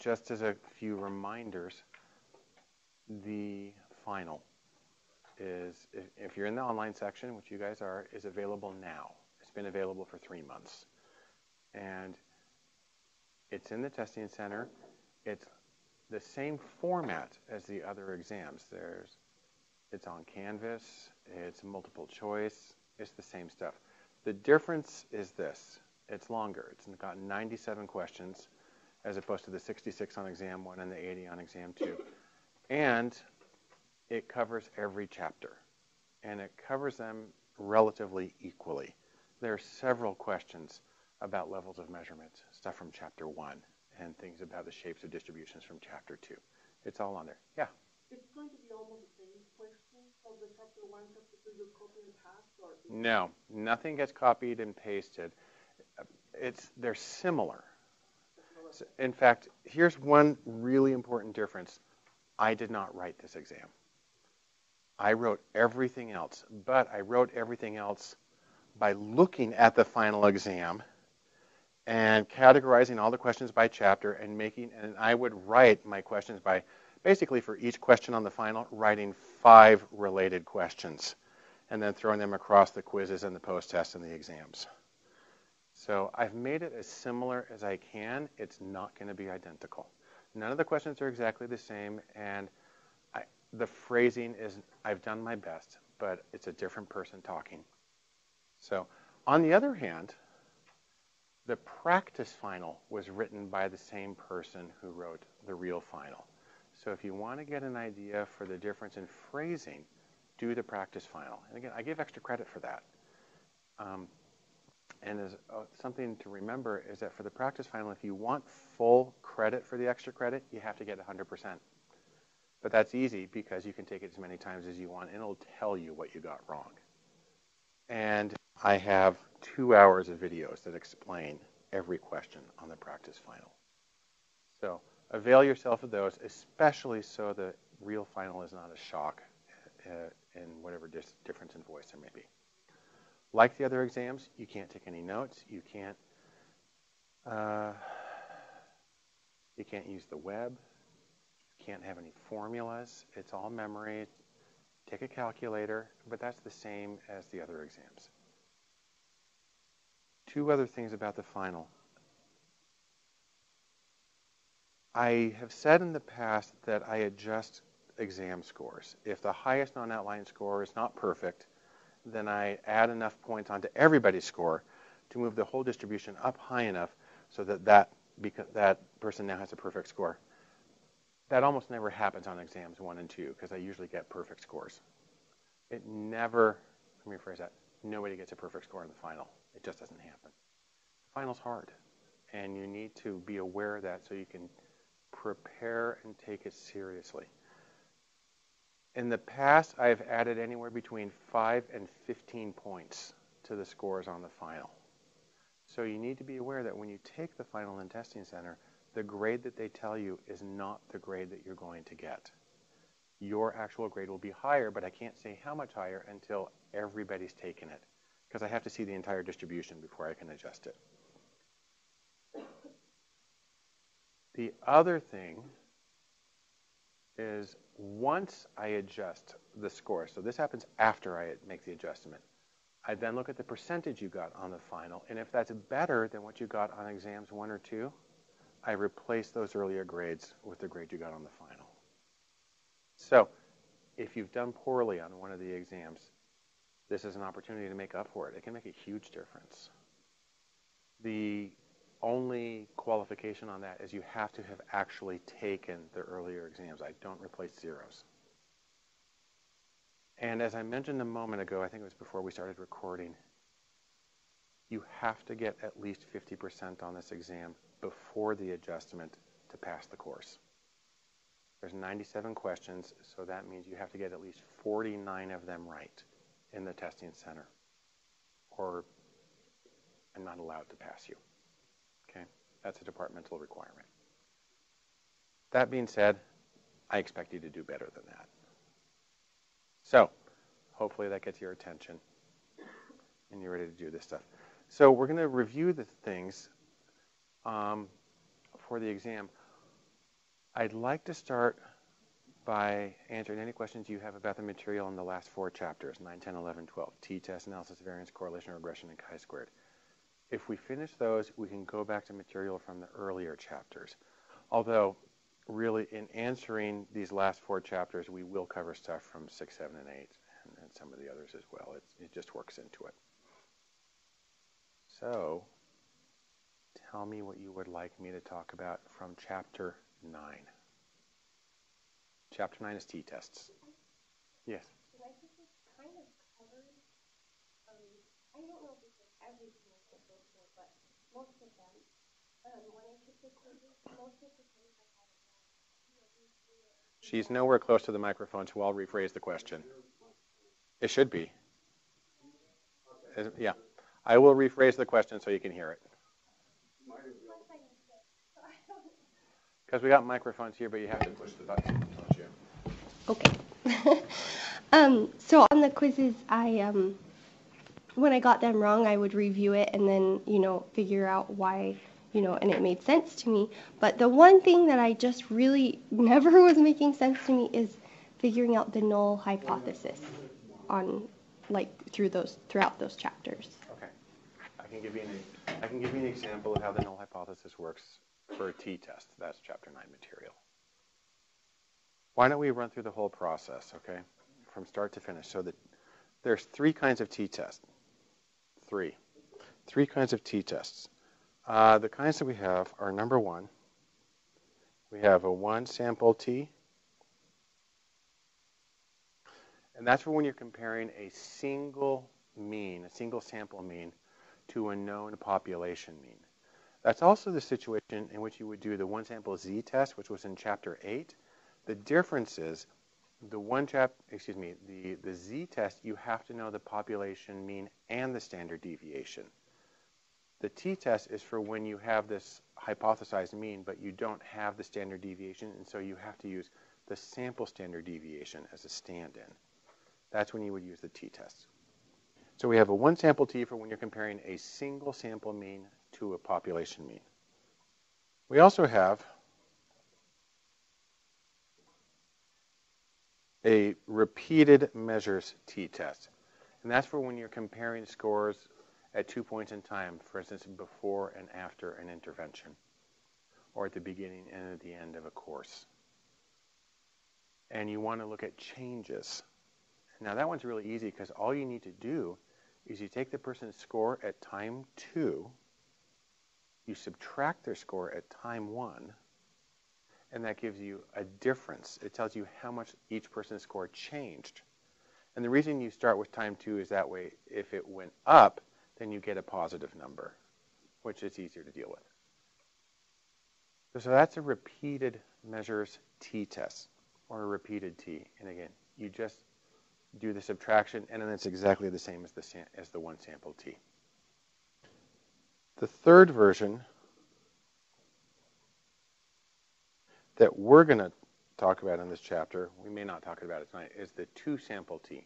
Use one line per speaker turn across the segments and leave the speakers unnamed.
just as a few reminders, the final is, if, if you're in the online section, which you guys are, is available now. It's been available for three months. And it's in the testing center. It's the same format as the other exams. There's, it's on Canvas. It's multiple choice. It's the same stuff. The difference is this. It's longer. It's got 97 questions as opposed to the 66 on exam one and the 80 on exam two. And it covers every chapter. And it covers them relatively equally. There are several questions about levels of measurement, stuff from chapter one, and things about the shapes of distributions from chapter two. It's all on there. Yeah?
It's going to be almost the same questions of the chapter one, chapter two, you copy and paste, or?
No, nothing gets copied and pasted. It's, they're similar. In fact, here's one really important difference. I did not write this exam. I wrote everything else, but I wrote everything else by looking at the final exam and categorizing all the questions by chapter and making, and I would write my questions by, basically for each question on the final, writing five related questions and then throwing them across the quizzes and the post-tests and the exams. So I've made it as similar as I can. It's not going to be identical. None of the questions are exactly the same, and I, the phrasing is, I've done my best, but it's a different person talking. So on the other hand, the practice final was written by the same person who wrote the real final. So if you want to get an idea for the difference in phrasing, do the practice final. And again, I give extra credit for that. Um, and as uh, something to remember is that for the practice final, if you want full credit for the extra credit, you have to get 100%. But that's easy because you can take it as many times as you want, and it'll tell you what you got wrong. And I have two hours of videos that explain every question on the practice final. So avail yourself of those, especially so the real final is not a shock uh, in whatever difference in voice there may be. Like the other exams, you can't take any notes. You can't. Uh, you can't use the web. You can't have any formulas. It's all memory. Take a calculator, but that's the same as the other exams. Two other things about the final. I have said in the past that I adjust exam scores. If the highest non-outlier score is not perfect, then I add enough points onto everybody's score to move the whole distribution up high enough so that that, that person now has a perfect score. That almost never happens on exams one and two because I usually get perfect scores. It never, let me rephrase that, nobody gets a perfect score in the final. It just doesn't happen. The Final's hard, and you need to be aware of that so you can prepare and take it seriously. In the past, I've added anywhere between 5 and 15 points to the scores on the final. So you need to be aware that when you take the final in testing center, the grade that they tell you is not the grade that you're going to get. Your actual grade will be higher, but I can't say how much higher until everybody's taken it because I have to see the entire distribution before I can adjust it. The other thing is once I adjust the score, so this happens after I make the adjustment, I then look at the percentage you got on the final, and if that's better than what you got on exams one or two, I replace those earlier grades with the grade you got on the final. So if you've done poorly on one of the exams, this is an opportunity to make up for it. It can make a huge difference. The only qualification on that is you have to have actually taken the earlier exams. I don't replace zeros. And as I mentioned a moment ago, I think it was before we started recording, you have to get at least 50% on this exam before the adjustment to pass the course. There's 97 questions, so that means you have to get at least 49 of them right in the testing center, or I'm not allowed to pass you. That's a departmental requirement. That being said, I expect you to do better than that. So, hopefully that gets your attention and you're ready to do this stuff. So we're going to review the things um, for the exam. I'd like to start by answering any questions you have about the material in the last four chapters, 9, 10, 11, 12, t-test, analysis, variance, correlation, regression, and chi-squared. If we finish those, we can go back to material from the earlier chapters. Although, really, in answering these last four chapters, we will cover stuff from 6, 7, and 8, and, and some of the others as well. It, it just works into it. So, tell me what you would like me to talk about from chapter 9. Chapter 9 is t-tests. Yes?
I think it's kind of covered, um, I don't know if it's in every single book, but most of them, um, when I took the quizzes, most of the things I had
She's nowhere close to the microphone, so I'll rephrase the question. It should be. Yeah. I will rephrase the question so you can hear it. Because we got microphones here, but you have to push the button, don't you?
Okay. um, so on the quizzes, I um, when I got them wrong, I would review it and then you know figure out why you know, and it made sense to me. But the one thing that I just really never was making sense to me is figuring out the null hypothesis on like through those throughout those chapters.
Okay. I can give you an, I can give you an example of how the null hypothesis works for a t-test. That's chapter 9 material. Why don't we run through the whole process, okay, from start to finish? So that there's three kinds of t-tests. Three. Three kinds of t-tests. Uh, the kinds that we have are number one, we have a one sample t, and that's for when you're comparing a single mean, a single sample mean, to a known population mean. That's also the situation in which you would do the one sample z test, which was in chapter 8. The difference is the one chap, excuse me, the, the z test, you have to know the population mean and the standard deviation. The t-test is for when you have this hypothesized mean, but you don't have the standard deviation, and so you have to use the sample standard deviation as a stand-in. That's when you would use the t-test. So we have a one sample t for when you're comparing a single sample mean to a population mean. We also have a repeated measures t-test. And that's for when you're comparing scores at two points in time, for instance, before and after an intervention, or at the beginning and at the end of a course. And you want to look at changes. Now, that one's really easy because all you need to do is you take the person's score at time two, you subtract their score at time one, and that gives you a difference. It tells you how much each person's score changed. And the reason you start with time two is that way, if it went up, then you get a positive number, which is easier to deal with. So that's a repeated measures t-test, or a repeated t. And again, you just do the subtraction, and then it's exactly the same as the, as the one sample t. The third version that we're going to talk about in this chapter, we may not talk about it tonight, is the two sample t.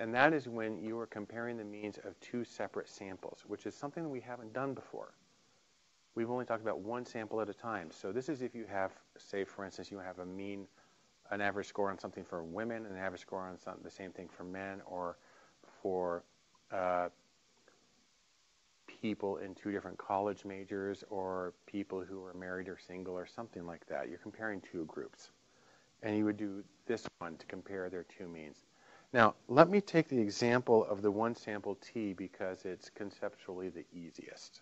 And that is when you are comparing the means of two separate samples, which is something we haven't done before. We've only talked about one sample at a time. So this is if you have, say, for instance, you have a mean, an average score on something for women, and an average score on some, the same thing for men, or for uh, people in two different college majors, or people who are married or single, or something like that. You're comparing two groups. And you would do this one to compare their two means. Now, let me take the example of the one sample T because it's conceptually the easiest.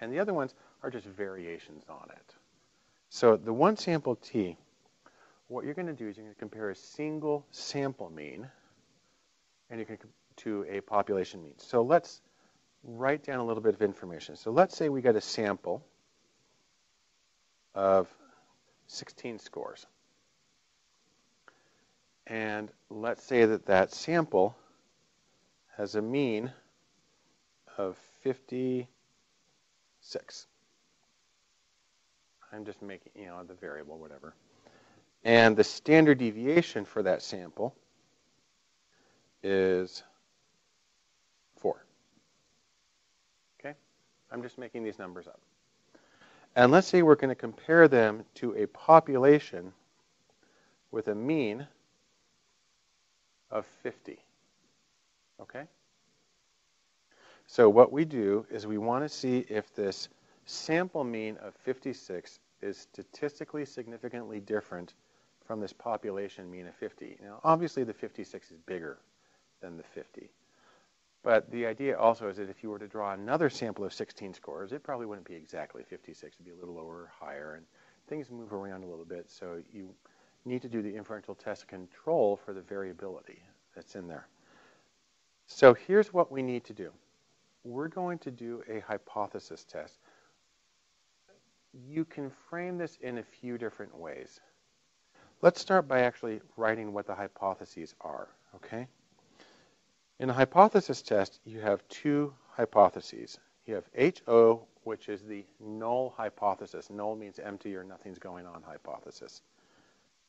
And the other ones are just variations on it. So the one sample T, what you're going to do is you're going to compare a single sample mean and you can to a population mean. So let's write down a little bit of information. So let's say we got a sample of 16 scores. And let's say that that sample has a mean of 56. I'm just making, you know, the variable, whatever. And the standard deviation for that sample is 4. Okay? I'm just making these numbers up. And let's say we're going to compare them to a population with a mean of 50. Okay? So what we do is we want to see if this sample mean of 56 is statistically significantly different from this population mean of 50. Now, obviously the 56 is bigger than the 50. But the idea also is that if you were to draw another sample of 16 scores, it probably wouldn't be exactly 56. It'd be a little lower or higher, and things move around a little bit. So you need to do the inferential test control for the variability that's in there. So here's what we need to do. We're going to do a hypothesis test. You can frame this in a few different ways. Let's start by actually writing what the hypotheses are, okay? In a hypothesis test, you have two hypotheses. You have HO, which is the null hypothesis. Null means empty or nothing's going on hypothesis.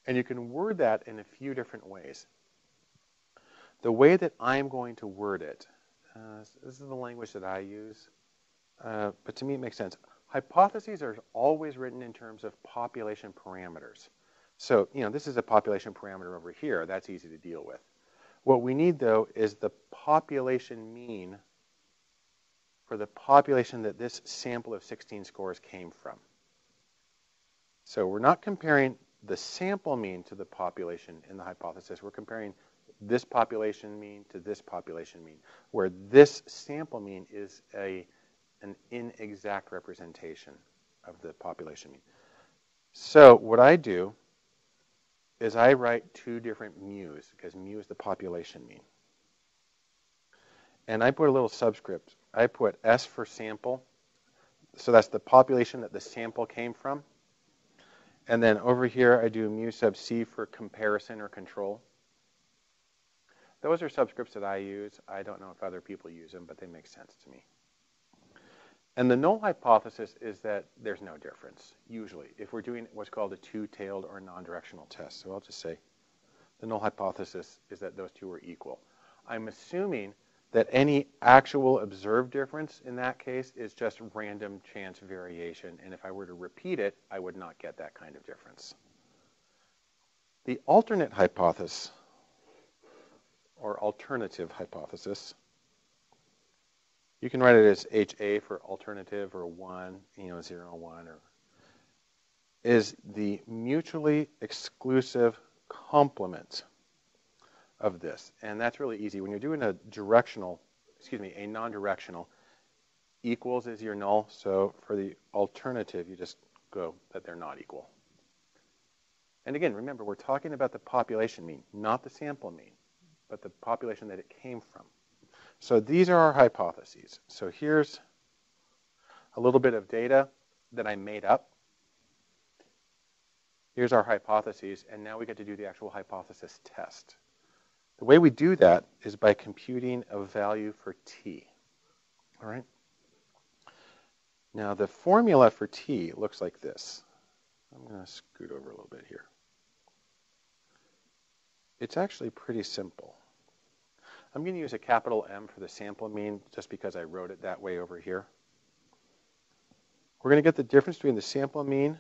And you can word that in a few different ways. The way that I'm going to word it, uh, this is the language that I use, uh, but to me it makes sense. Hypotheses are always written in terms of population parameters. So, you know, this is a population parameter over here. That's easy to deal with. What we need, though, is the population mean for the population that this sample of 16 scores came from. So we're not comparing the sample mean to the population in the hypothesis. We're comparing this population mean to this population mean, where this sample mean is a, an inexact representation of the population mean. So what I do is I write two different mu's, because mu is the population mean. And I put a little subscript. I put S for sample, so that's the population that the sample came from. And then over here, I do mu sub c for comparison or control. Those are subscripts that I use. I don't know if other people use them, but they make sense to me. And the null hypothesis is that there's no difference, usually, if we're doing what's called a two-tailed or non-directional test. So I'll just say the null hypothesis is that those two are equal. I'm assuming that any actual observed difference in that case is just random chance variation. And if I were to repeat it, I would not get that kind of difference. The alternate hypothesis, or alternative hypothesis, you can write it as HA for alternative or 1, you know, 0, 1, or is the mutually exclusive complement of this. And that's really easy. When you're doing a directional, excuse me, a non-directional, equals is your null. So for the alternative, you just go that they're not equal. And again, remember, we're talking about the population mean, not the sample mean, but the population that it came from. So these are our hypotheses. So here's a little bit of data that I made up. Here's our hypotheses, and now we get to do the actual hypothesis test. The way we do that is by computing a value for t. All right? Now the formula for t looks like this. I'm going to scoot over a little bit here. It's actually pretty simple. I'm going to use a capital M for the sample mean just because I wrote it that way over here. We're going to get the difference between the sample mean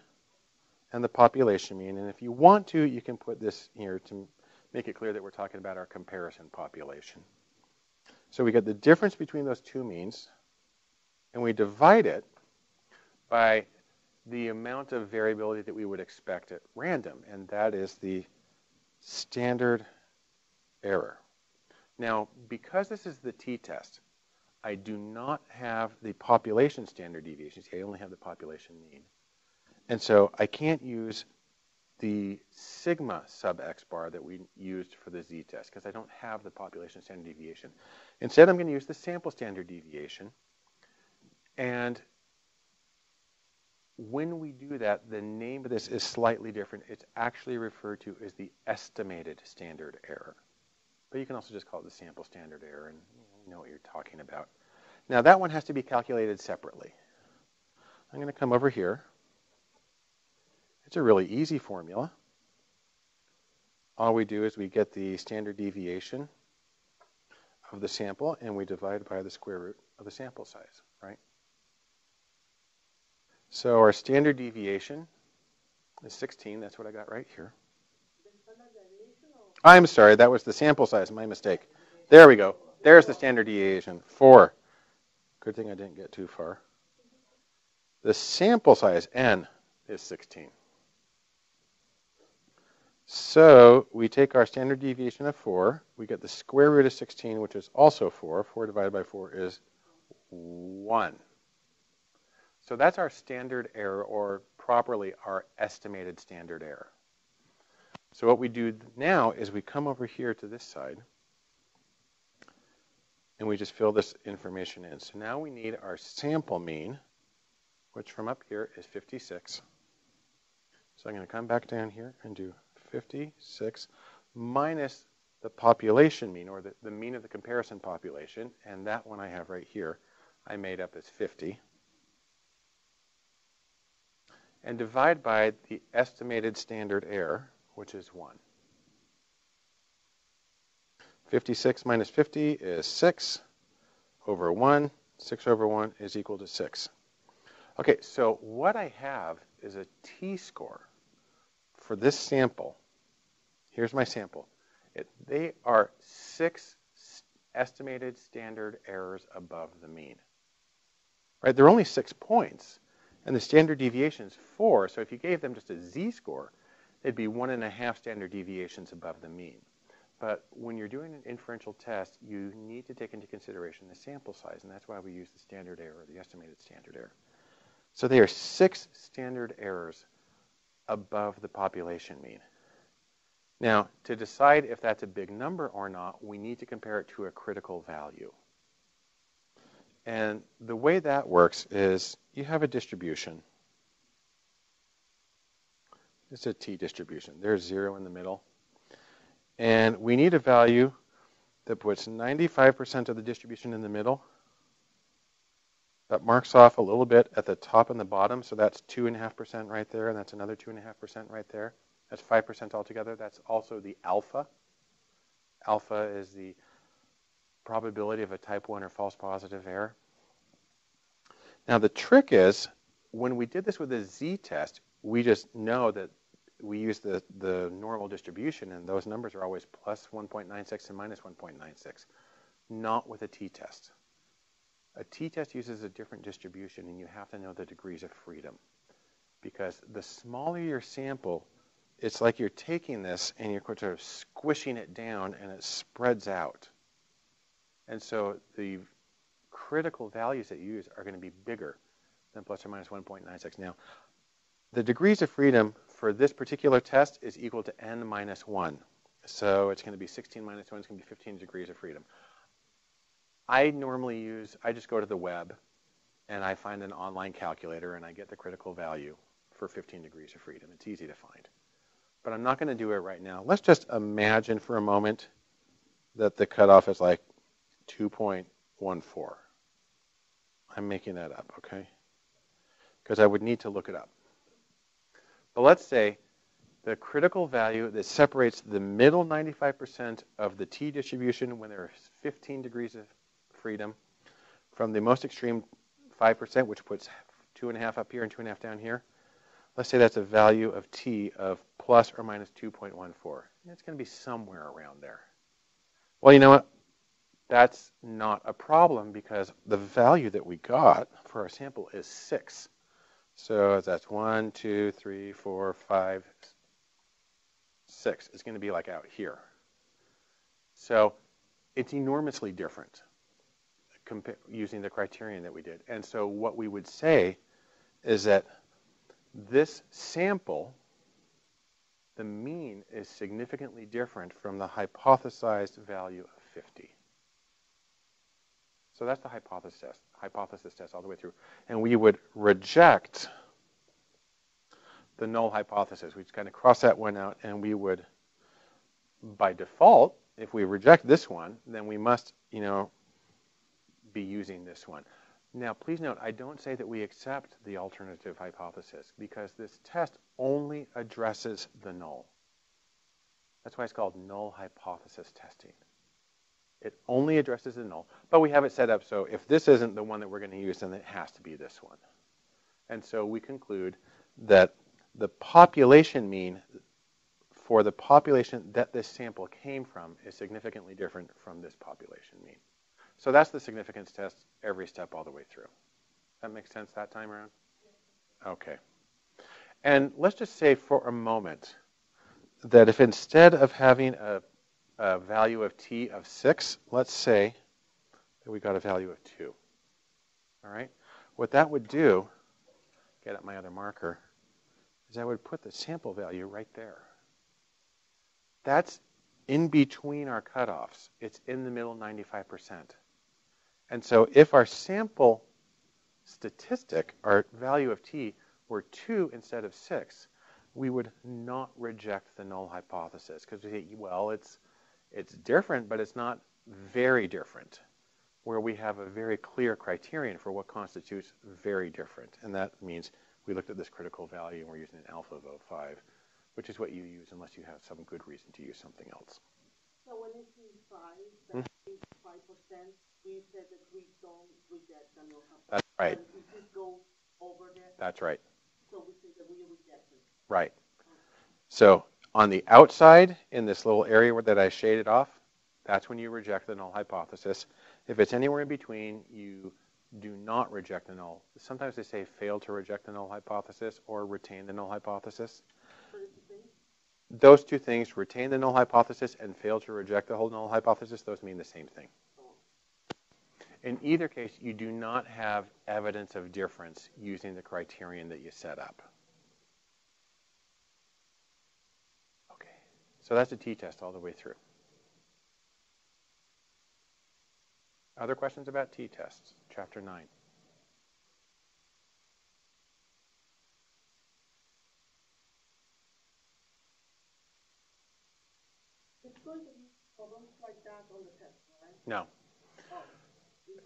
and the population mean. And if you want to, you can put this here to make it clear that we're talking about our comparison population. So we get the difference between those two means, and we divide it by the amount of variability that we would expect at random, and that is the standard error. Now, because this is the t-test, I do not have the population standard deviation. I only have the population mean. And so I can't use the sigma sub x bar that we used for the z-test because I don't have the population standard deviation. Instead, I'm going to use the sample standard deviation. And when we do that, the name of this is slightly different. It's actually referred to as the estimated standard error. But you can also just call it the sample standard error, and you know what you're talking about. Now, that one has to be calculated separately. I'm going to come over here. It's a really easy formula. All we do is we get the standard deviation of the sample, and we divide by the square root of the sample size, right? So our standard deviation is 16. That's what I got right here. I'm sorry, that was the sample size. My mistake. There we go. There's the standard deviation. 4. Good thing I didn't get too far. The sample size, n, is 16. So we take our standard deviation of 4. We get the square root of 16, which is also 4. 4 divided by 4 is 1. So that's our standard error, or properly, our estimated standard error. So what we do now is we come over here to this side, and we just fill this information in. So now we need our sample mean, which from up here is 56. So I'm going to come back down here and do 56 minus the population mean, or the, the mean of the comparison population, and that one I have right here, I made up as 50. And divide by the estimated standard error, which is 1. 56 minus 50 is 6 over 1. 6 over 1 is equal to 6. Okay, so what I have is a t-score for this sample. Here's my sample. It, they are six estimated standard errors above the mean. Right? They're only six points, and the standard deviation is four. So if you gave them just a z-score, they'd be one and a half standard deviations above the mean. But when you're doing an inferential test, you need to take into consideration the sample size, and that's why we use the standard error, the estimated standard error. So they are six standard errors above the population mean. Now, to decide if that's a big number or not, we need to compare it to a critical value. And the way that works is you have a distribution. It's a t distribution. There's zero in the middle. And we need a value that puts 95% of the distribution in the middle. That marks off a little bit at the top and the bottom, so that's 2.5% right there, and that's another 2.5% right there. That's 5% altogether. That's also the alpha. Alpha is the probability of a type 1 or false positive error. Now, the trick is when we did this with a z-test, we just know that we use the, the normal distribution, and those numbers are always plus 1.96 and minus 1.96, not with a t-test. A t-test uses a different distribution, and you have to know the degrees of freedom. Because the smaller your sample, it's like you're taking this and you're sort of squishing it down, and it spreads out. And so the critical values that you use are going to be bigger than plus or minus 1.96. Now, the degrees of freedom for this particular test is equal to n minus 1. So it's going to be 16 minus 1 is going to be 15 degrees of freedom. I normally use, I just go to the web and I find an online calculator and I get the critical value for 15 degrees of freedom. It's easy to find. But I'm not going to do it right now. Let's just imagine for a moment that the cutoff is like 2.14. I'm making that up, okay? Because I would need to look it up. But let's say the critical value that separates the middle 95% of the t distribution when there are 15 degrees of freedom from the most extreme 5%, which puts two and a half up here and two and a half down here. Let's say that's a value of t of plus or minus 2.14. It's going to be somewhere around there. Well, you know what? That's not a problem because the value that we got for our sample is 6. So that's 1, 2, 3, 4, 5, 6. It's going to be like out here. So it's enormously different using the criterion that we did. And so what we would say is that this sample, the mean is significantly different from the hypothesized value of 50. So that's the hypothesis test, hypothesis test all the way through. And we would reject the null hypothesis. We just kind of cross that one out, and we would, by default, if we reject this one, then we must, you know, be using this one. Now, please note, I don't say that we accept the alternative hypothesis because this test only addresses the null. That's why it's called null hypothesis testing. It only addresses the null, but we have it set up so if this isn't the one that we're going to use, then it has to be this one. And so we conclude that the population mean for the population that this sample came from is significantly different from this population mean. So that's the significance test every step all the way through. That makes sense that time around? Okay. And let's just say for a moment that if instead of having a, a value of t of 6, let's say that we got a value of 2. All right? What that would do, get at my other marker, is I would put the sample value right there. That's in between our cutoffs. It's in the middle 95%. And so if our sample statistic, our value of t, were 2 instead of 6, we would not reject the null hypothesis because we say, well, it's, it's different, but it's not very different, where we have a very clear criterion for what constitutes very different. And that means we looked at this critical value and we're using an alpha of 05, which is what you use unless you have some good reason to use something else.
So when it's 5, hmm? that's 5%.
That's right.
And if it goes over there,
That's right.
so we say that we reject it.
Right. So on the outside, in this little area that I shaded off, that's when you reject the null hypothesis. If it's anywhere in between, you do not reject the null. Sometimes they say fail to reject the null hypothesis or retain the null hypothesis.
So it's the same?
Those two things, retain the null hypothesis and fail to reject the whole null hypothesis, those mean the same thing. In either case, you do not have evidence of difference using the criterion that you set up. Okay, so that's a t-test all the way through. Other questions about t-tests? Chapter 9.
It's going to be problems like that on the test, right?
No.
Oh.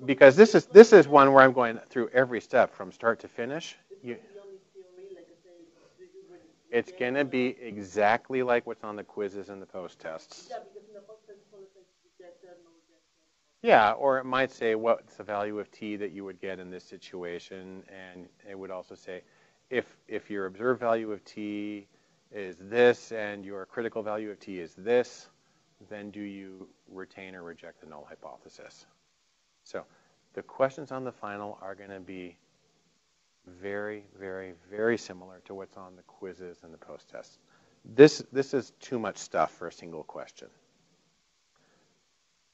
Because this is this is one where I'm going through every step from start to finish.
It's
You,
going to be only theory, like I say, do you really
it's going to be exactly like what's on the quizzes and the post tests.
Yeah, because in the post test, it's only says rejected, no rejected.
Yeah, or it might say what's the value of t that you would get in this situation, and it would also say if if your observed value of t is this and your critical value of t is this, then do you retain or reject the null hypothesis? So the questions on the final are going to be very, very, very similar to what's on the quizzes and the post tests. This this is too much stuff for a single question.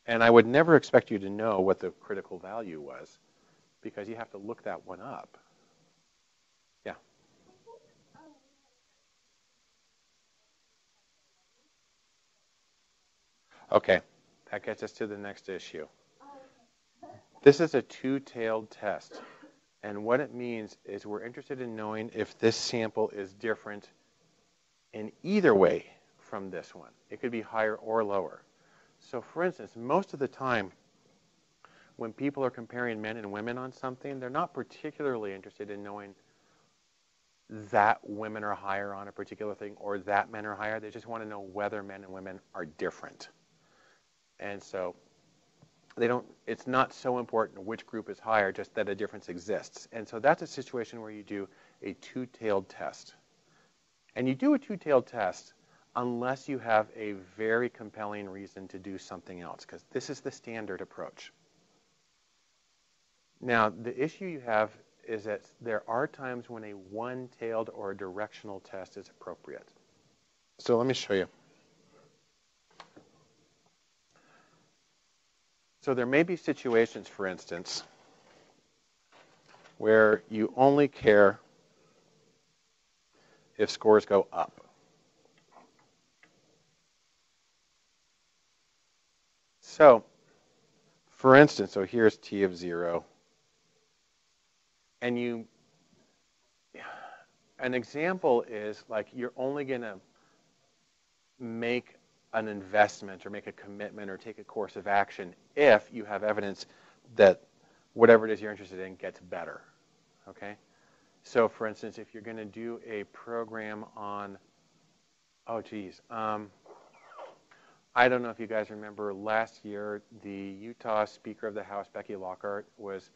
And I would never expect you to know what the critical value was because you have to look that one up. Yeah. Okay, that gets us to the next issue. This is a two-tailed test. And what it means is we're interested in knowing if this sample is different in either way from this one. It could be higher or lower. So, for instance, most of the time, when people are comparing men and women on something, they're not particularly interested in knowing that women are higher on a particular thing or that men are higher. They just want to know whether men and women are different. And so they don't it's not so important which group is higher, just that a difference exists. And so that's a situation where you do a two-tailed test. And you do a two-tailed test unless you have a very compelling reason to do something else, because this is the standard approach. Now, the issue you have is that there are times when a one-tailed or a directional test is appropriate. So let me show you. So there may be situations, for instance, where you only care if scores go up. So, for instance, so here's t of 0. And you, an example is like you're only going to make an investment or make a commitment or take a course of action if you have evidence that whatever it is you're interested in gets better. Okay? So, for instance, if you're going to do a program on, oh, geez, um, I don't know if you guys remember last year, the Utah Speaker of the House, Becky Lockhart, was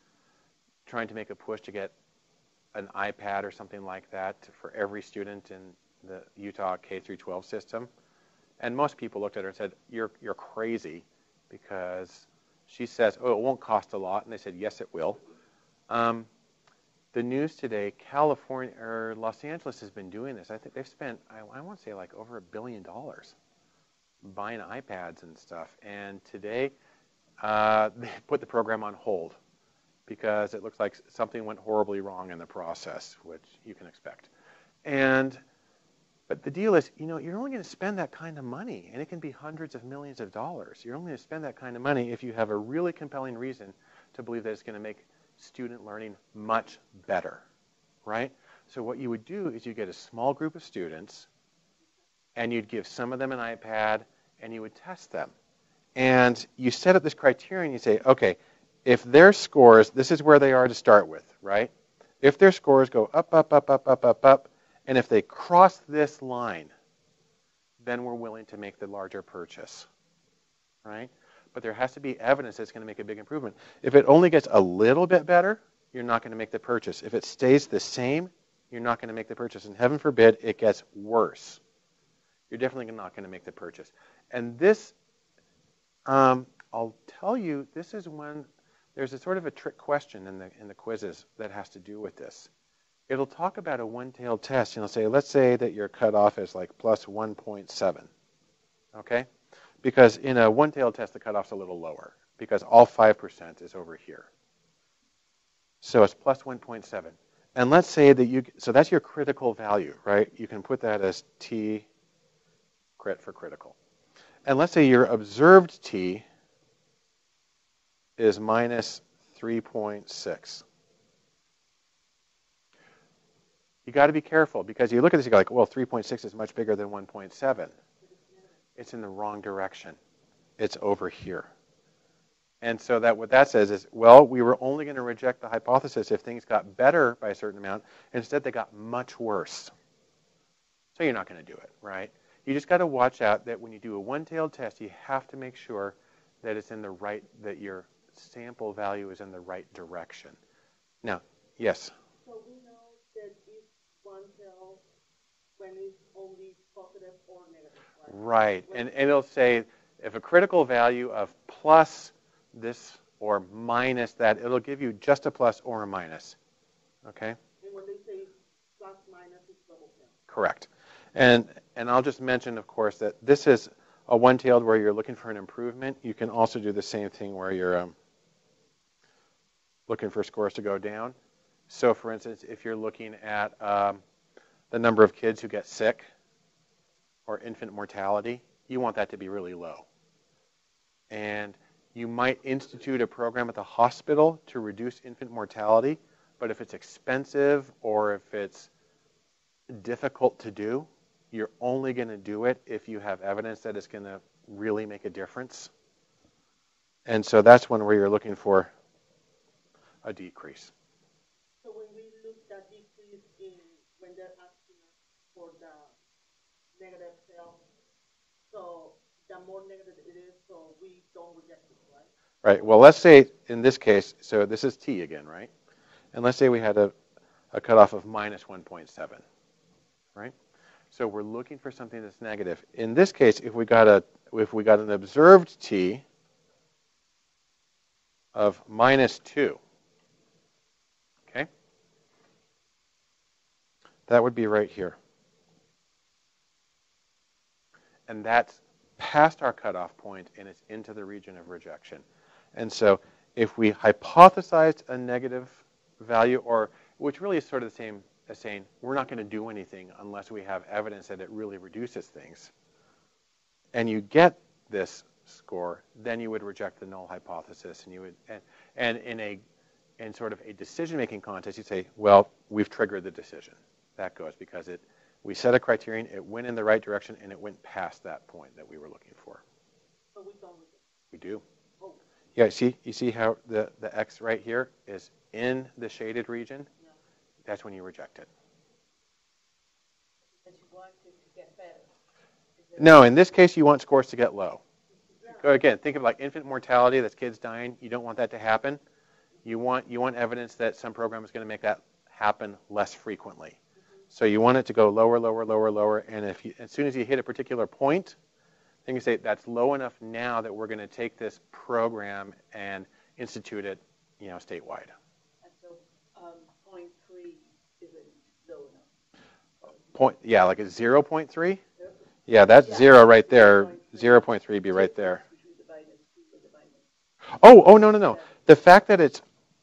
trying to make a push to get an iPad or something like that for every student in the Utah K through 12 system. And most people looked at her and said, "You're you're crazy," because she says, "Oh, it won't cost a lot," and they said, "Yes, it will." Um, the news today, California or Los Angeles has been doing this. I think they've spent, I, I want to say, like over a billion dollars buying iPads and stuff. And today, uh, they put the program on hold because it looks like something went horribly wrong in the process, which you can expect. And but the deal is, you know, you're only going to spend that kind of money, and it can be hundreds of millions of dollars. You're only going to spend that kind of money if you have a really compelling reason to believe that it's going to make student learning much better, right? So what you would do is you get a small group of students, and you'd give some of them an iPad, and you would test them. And you set up this criterion. You say, okay, if their scores, this is where they are to start with, right? If their scores go up, up, up, up, up, up, up, and if they cross this line, then we're willing to make the larger purchase, right? But there has to be evidence that's going to make a big improvement. If it only gets a little bit better, you're not going to make the purchase. If it stays the same, you're not going to make the purchase. And heaven forbid it gets worse. You're definitely not going to make the purchase. And this, um, I'll tell you, this is when there's a sort of a trick question in the in the quizzes that has to do with this it'll talk about a one-tailed test, and it'll say, let's say that your cutoff is like plus 1.7, okay? Because in a one-tailed test, the cutoff's a little lower because all 5% is over here. So it's plus 1.7. And let's say that you, so that's your critical value, right? You can put that as T crit for critical. And let's say your observed T is minus 3.6. you got to be careful because you look at this, you go like, well, 3.6 is much bigger than 1.7. It's in the wrong direction. It's over here. And so that what that says is, well, we were only going to reject the hypothesis if things got better by a certain amount. Instead, they got much worse. So you're not going to do it, right? You just got to watch out that when you do a one-tailed test, you have to make sure that it's in the right, that your sample value is in the right direction. Now, yes.
So we know that one tail when it's only positive or negative,
right? Right, and, and it'll say if a critical value of plus this or minus that, it'll give you just a plus or a minus, okay?
And when they say plus minus, it's double tail.
Correct. And, and I'll just mention, of course, that this is a one-tailed where you're looking for an improvement. You can also do the same thing where you're um, looking for scores to go down. So, for instance, if you're looking at um, the number of kids who get sick or infant mortality, you want that to be really low. And you might institute a program at the hospital to reduce infant mortality, but if it's expensive or if it's difficult to do, you're only going to do it if you have evidence that it's going to really make a difference. And so that's one where you're looking for a decrease.
Negative tail. So the more negative it is, so we don't reject it, right?
Right. Well, let's say in this case, so this is t again, right? And let's say we had a, a cutoff of minus 1.7, right? So we're looking for something that's negative. In this case, if we got a if we got an observed t of minus 2, okay? That would be right here and that's past our cutoff point and it's into the region of rejection. And so if we hypothesized a negative value, or which really is sort of the same as saying we're not going to do anything unless we have evidence that it really reduces things, and you get this score, then you would reject the null hypothesis, and you would and, and in a in sort of a decision-making context, you'd say, well, we've triggered the decision. That goes because it we set a criterion, it went in the right direction, and it went past that point that we were looking for.
So we don't
We do. Oh. Yeah, see, you see how the, the X right here is in the shaded region? Yeah. That's when you reject it.
Because you want it to get better.
No, in this case, you want scores to get low. Yeah. Again, think of like infant mortality, that's kids dying. You don't want that to happen. You want, you want evidence that some program is going to make that happen less frequently. So you want it to go lower, lower, lower, lower, and if you, as soon as you hit a particular point, then you say that's low enough now that we're going to take this program and institute it, you know, statewide.
And so, um, point three isn't low enough.
Point, yeah, like a 0.3. Yeah, that's zero right there. 0.3 be right there.
Which we divided, we were divided.
Oh, oh no, no, no. The fact that it's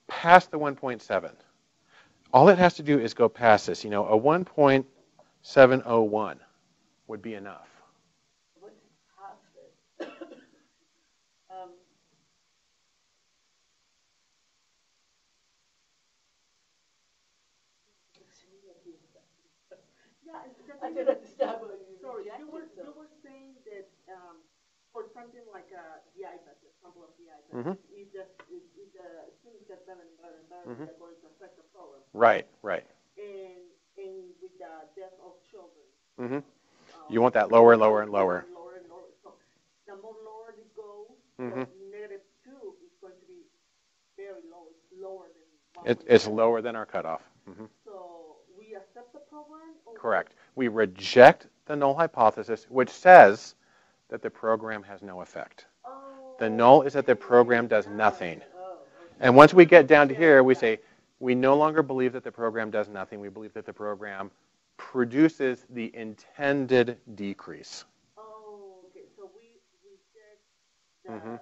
past the 1.7, all it has to do is go past this. You know, a 1.701 would be enough.
What half it? Um, Yeah,
I
thing
can
is,
understand why you
sorry, you were, you were saying that, um, for something like, uh, the iPad, example of iPad,
Mhm.
if the, if, if the students get better and better and better,
Mhm.
they're going to affect the program.
Right, right.
And, and with the death of children.
Mm-hmm.
um,
You want that lower, lower, and lower.
Lower and lower, so the more lower it goes, mm-hmm. negative two is going to be very low, it's lower than.
It, it's lower than our cutoff. Mm-hmm.
So we accept the program? or
Correct. We reject the null hypothesis, which says that the program has no effect. The null is that the program does nothing. And once we get down to here, we say, we no longer believe that the program does nothing. We believe that the program produces the intended decrease.
Oh, okay, so we reject the,
Mhm.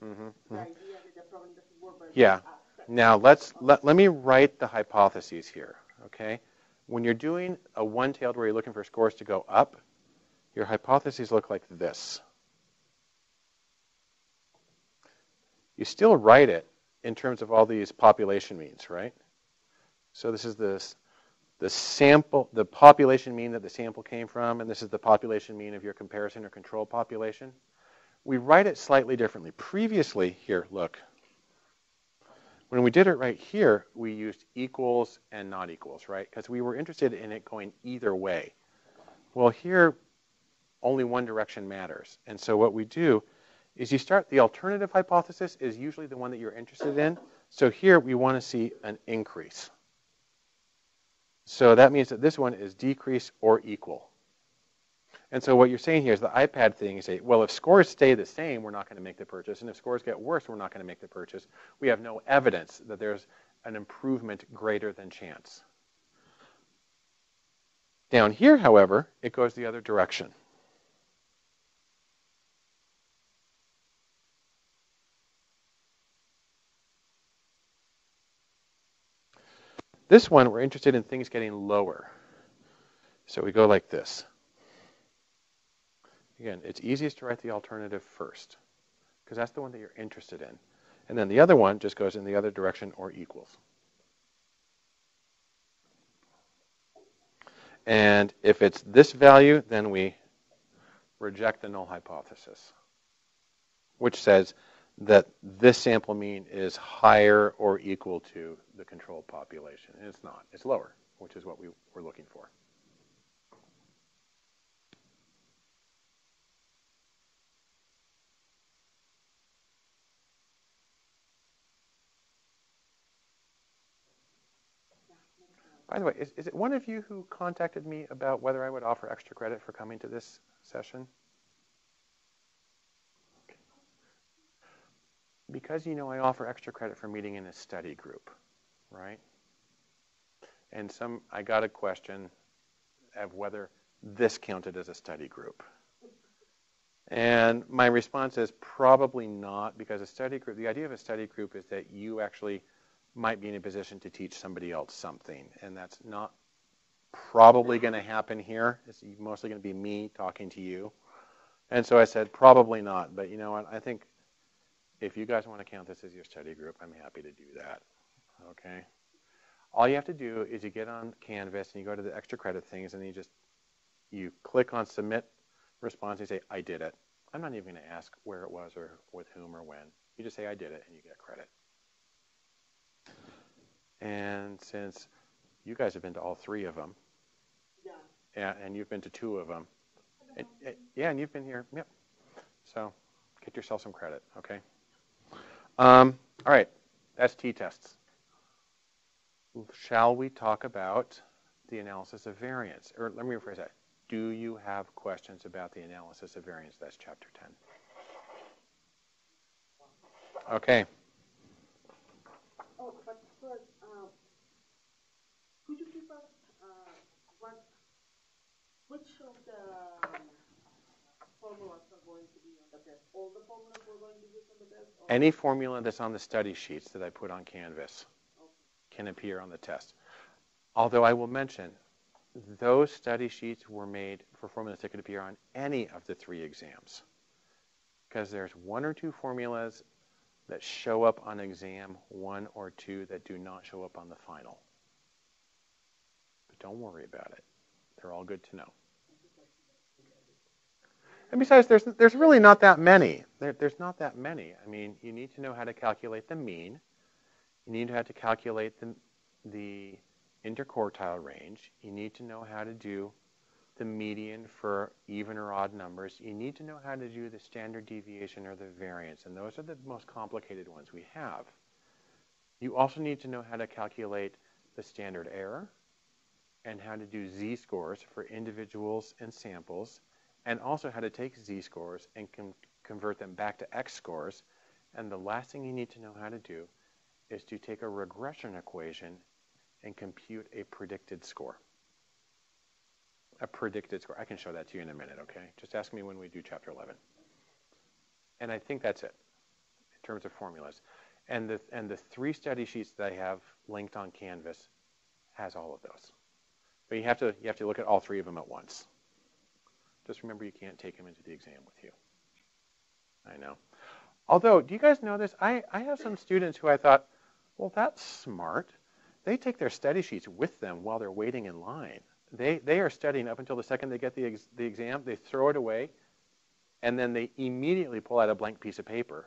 hmm
the idea that the program doesn't work,
Yeah. Now let's let, let me write the hypotheses here. Okay, when you're doing a one-tailed where you're looking for scores to go up, your hypotheses look like this. You still write it in terms of all these population means, right? So this is this the sample, the population mean that the sample came from, and this is the population mean of your comparison or control population. We write it slightly differently. Previously, here, look. When we did it right here, we used equals and not equals, right? Because we were interested in it going either way. Well, here, only one direction matters. And so what we do is you start, the alternative hypothesis is usually the one that you're interested in. So here, we want to see an increase. So that means that this one is decrease or equal. And so what you're saying here is the iPad thing, say, well, if scores stay the same, we're not going to make the purchase. And if scores get worse, we're not going to make the purchase. We have no evidence that there's an improvement greater than chance. Down here, however, it goes the other direction. This one, we're interested in things getting lower. So we go like this. Again, it's easiest to write the alternative first, because that's the one that you're interested in. And then the other one just goes in the other direction or equals. And if it's this value, then we reject the null hypothesis, which says that this sample mean is higher or equal to the control population. And it's not. It's lower, which is what we were looking for. By the way, is, is it one of you who contacted me about whether I would offer extra credit for coming to this session? Because you know I offer extra credit for meeting in a study group, right? And some I got a question of whether this counted as a study group. And my response is probably not because a study group, the idea of a study group is that you actually might be in a position to teach somebody else something. And that's not probably going to happen here. It's mostly going to be me talking to you. And so I said, probably not. But you know what? I think if you guys want to count this as your study group, I'm happy to do that. Okay? All you have to do is you get on Canvas and you go to the extra credit things and you just, you click on submit response and you say, I did it. I'm not even going to ask where it was or with whom or when. You just say, I did it, and you get credit. And since you guys have been to all three of them,
Yeah.
and, and you've been to two of them, and, and- eh, yeah, and you've been here, yep. So get yourself some credit, okay? Um, all right, that's t-tests. shall we talk about the analysis of variance? Or let me rephrase that. Do you have questions about the analysis of variance? That's chapter 10. Okay.
Oh, but first, uh, could you give us, uh, which of the um, formulas are going to
Any formula that's on the study sheets that I put on Canvas can appear on the test. Although I will mention, those study sheets were made for formulas that could appear on any of the three exams. Because there's one or two formulas that show up on exam one or two that do not show up on the final. But don't worry about it. They're all good to know. And besides, there's, there's really not that many. There, there's not that many. I mean, you need to know how to calculate the mean. You need to have to calculate the, the interquartile range. You need to know how to do the median for even or odd numbers. You need to know how to do the standard deviation or the variance, and those are the most complicated ones we have. You also need to know how to calculate the standard error and how to do z-scores for individuals and samples, and also how to take z-scores and convert them back to x-scores. And the last thing you need to know how to do is to take a regression equation and compute a predicted score. A predicted score. I can show that to you in a minute, okay? Just ask me when we do chapter 11. And I think that's it in terms of formulas. And the, and the three study sheets that I have linked on Canvas has all of those. But you have to, you have to look at all three of them at once. Just remember you can't take them into the exam with you. I know. Although, do you guys know this? I, I have some students who I thought, well, that's smart. They take their study sheets with them while they're waiting in line. They, they are studying up until the second they get the, ex, the exam. They throw it away, and then they immediately pull out a blank piece of paper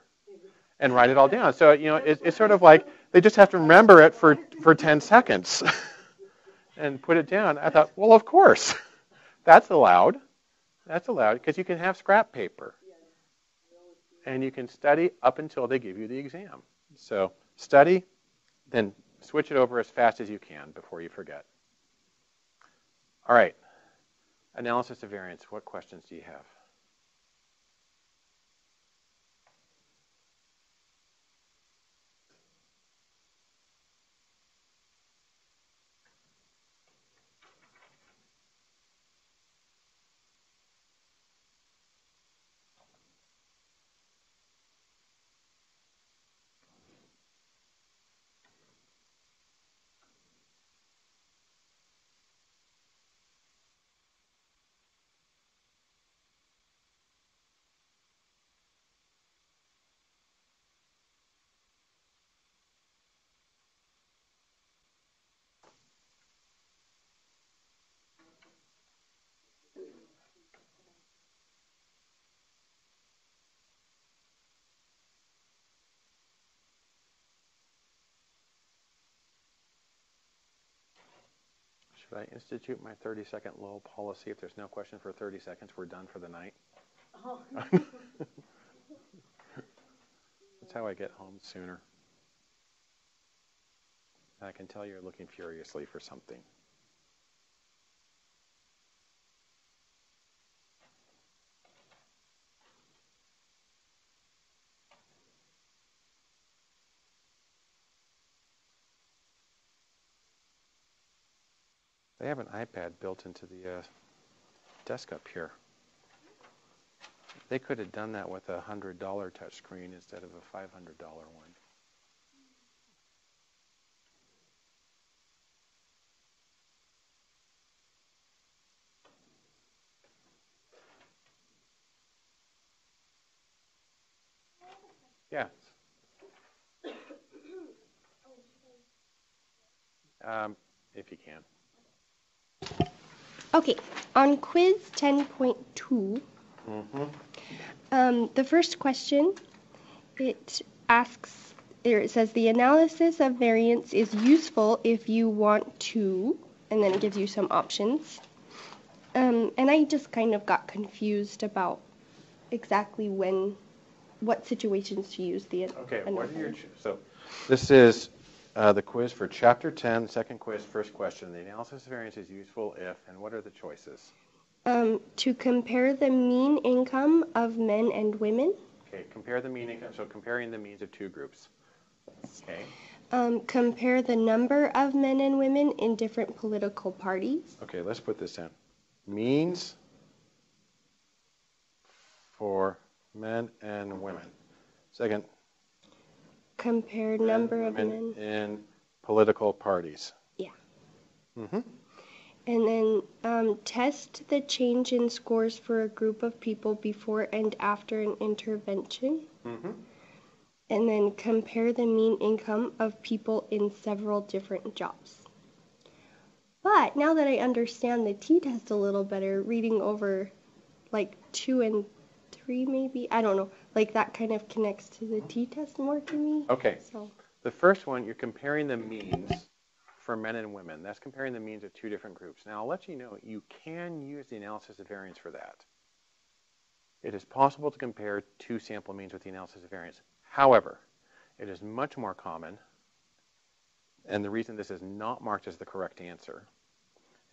and write it all down. So, you know, it, it's sort of like they just have to remember it for, for 10 seconds and put it down. I thought, well, of course. That's allowed. That's allowed because you can have scrap paper. And you can study up until they give you the exam. So study, then switch it over as fast as you can before you forget. All right. Analysis of variance. What questions do you have? Should I institute my 30 second lull policy? If there's no question for 30 seconds, we're done for the night.
Oh,
That's how I get home sooner. I can tell you're looking furiously for something. They have an iPad built into the uh, desk up here. They could have done that with a hundred dollar touchscreen instead of a five hundred dollar one. Yeah. Um, if you can.
Okay, on quiz 10.2,
Mm-hmm.
um, the first question, it asks, or it says the analysis of variance is useful if you want to, and then it gives you some options. Um, and I just kind of got confused about exactly when, what situations to use the
Okay, what are your,
analysis.
cho- so, this is uh, the quiz for Chapter 10, second quiz, first question. The analysis of variance is useful if, and what are the choices?
Um, to compare the mean income of men and women.
Okay, compare the mean income. So comparing the means of two groups. Okay.
Um, compare the number of men and women in different political parties.
Okay, let's put this in. Means for men and women. Second,
Compare number of men.
in political parties.
Yeah.
Mm-hmm.
And then um, test the change in scores for a group of people before and after an intervention.
Mm-hmm.
And then compare the mean income of people in several different jobs. But now that I understand the t test a little better, reading over like two and three maybe, I don't know, like that kind of connects to the t test more to me.
Okay,
So,
the first one, you're comparing the means for men and women. That's comparing the means of two different groups. Now, I'll let you know, you can use the analysis of variance for that. It is possible to compare two sample means with the analysis of variance. However, it is much more common, and the reason this is not marked as the correct answer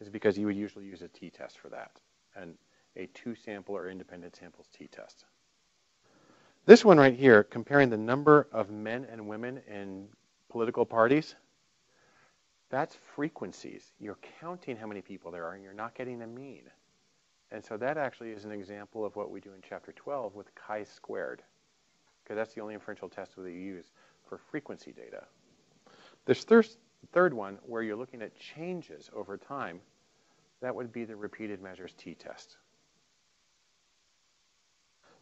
is because you would usually use a t-test for that, and a two-sample or independent samples t-test. This one right here, comparing the number of men and women in political parties, that's frequencies. You're counting how many people there are, and you're not getting a mean. And so that actually is an example of what we do in Chapter 12 with chi-squared, because that's the only inferential test that you use for frequency data. This thir- third one, where you're looking at changes over time, that would be the repeated measures t-test.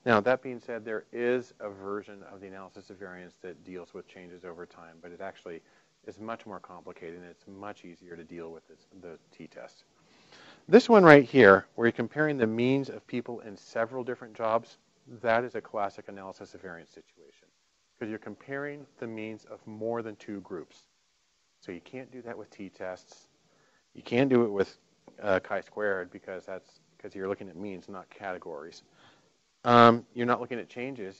Now, that being said, there is a version of the analysis of variance that deals with changes over time, but it actually is much more complicated and it's much easier to deal with this, the t-test. This one right here, where you're comparing the means of people in several different jobs, that is a classic analysis of variance situation because you're comparing the means of more than two groups. So you can't do that with t-tests. You can't do it with uh, chi-squared because that's because you're looking at means, not categories. Um, you're not looking at changes.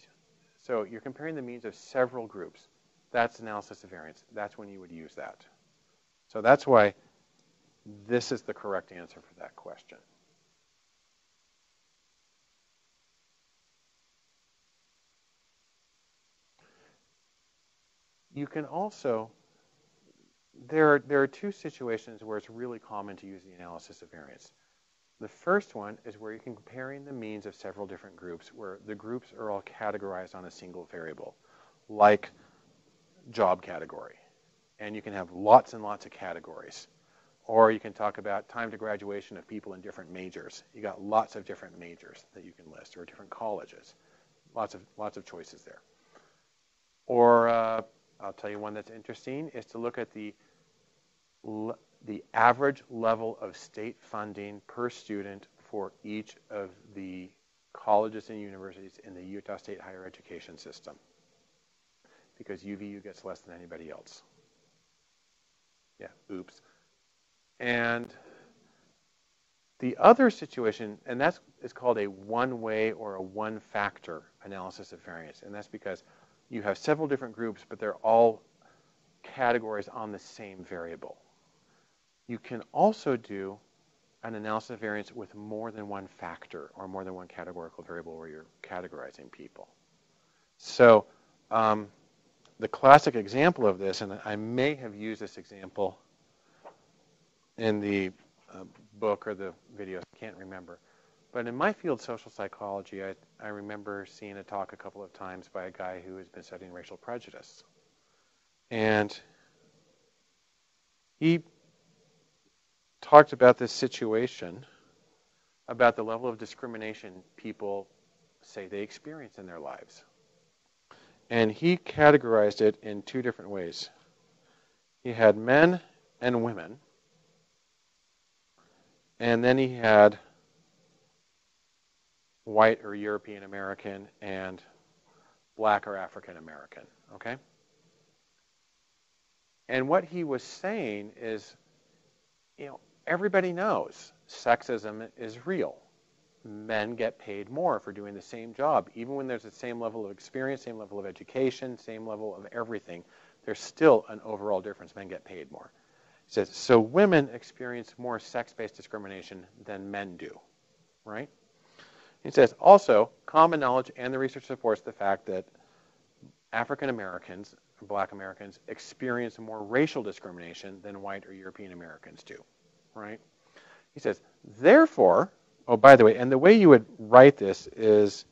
So you're comparing the means of several groups. That's analysis of variance. That's when you would use that. So that's why this is the correct answer for that question. You can also, there are, there are two situations where it's really common to use the analysis of variance. The first one is where you're comparing the means of several different groups, where the groups are all categorized on a single variable, like job category. And you can have lots and lots of categories. Or you can talk about time to graduation of people in different majors. You got lots of different majors that you can list, or different colleges. Lots of lots of choices there. Or uh, I'll tell you one that's interesting is to look at the the average level of state funding per student for each of the colleges and universities in the Utah State higher education system. Because UVU gets less than anybody else. Yeah, oops. And the other situation, and that is called a one-way or a one-factor analysis of variance, and that's because you have several different groups, but they're all categories on the same variable. You can also do an analysis of variance with more than one factor or more than one categorical variable where you're categorizing people. So um, the classic example of this, and I may have used this example in the uh, book or the video, I can't remember. But in my field, social psychology, I, I remember seeing a talk a couple of times by a guy who has been studying racial prejudice. And he talked about this situation about the level of discrimination people say they experience in their lives. And he categorized it in two different ways. He had men and women, and then he had white or European American and black or African American, okay? And what he was saying is, you know, everybody knows sexism is real. Men get paid more for doing the same job, even when there's the same level of experience, same level of education, same level of everything. there's still an overall difference. Men get paid more. He says, so women experience more sex-based discrimination than men do, right? He says, also, common knowledge and the research supports the fact that African Americans, black Americans, experience more racial discrimination than white or European Americans do, right? He says, therefore, oh, by the way, and the way you would write this is,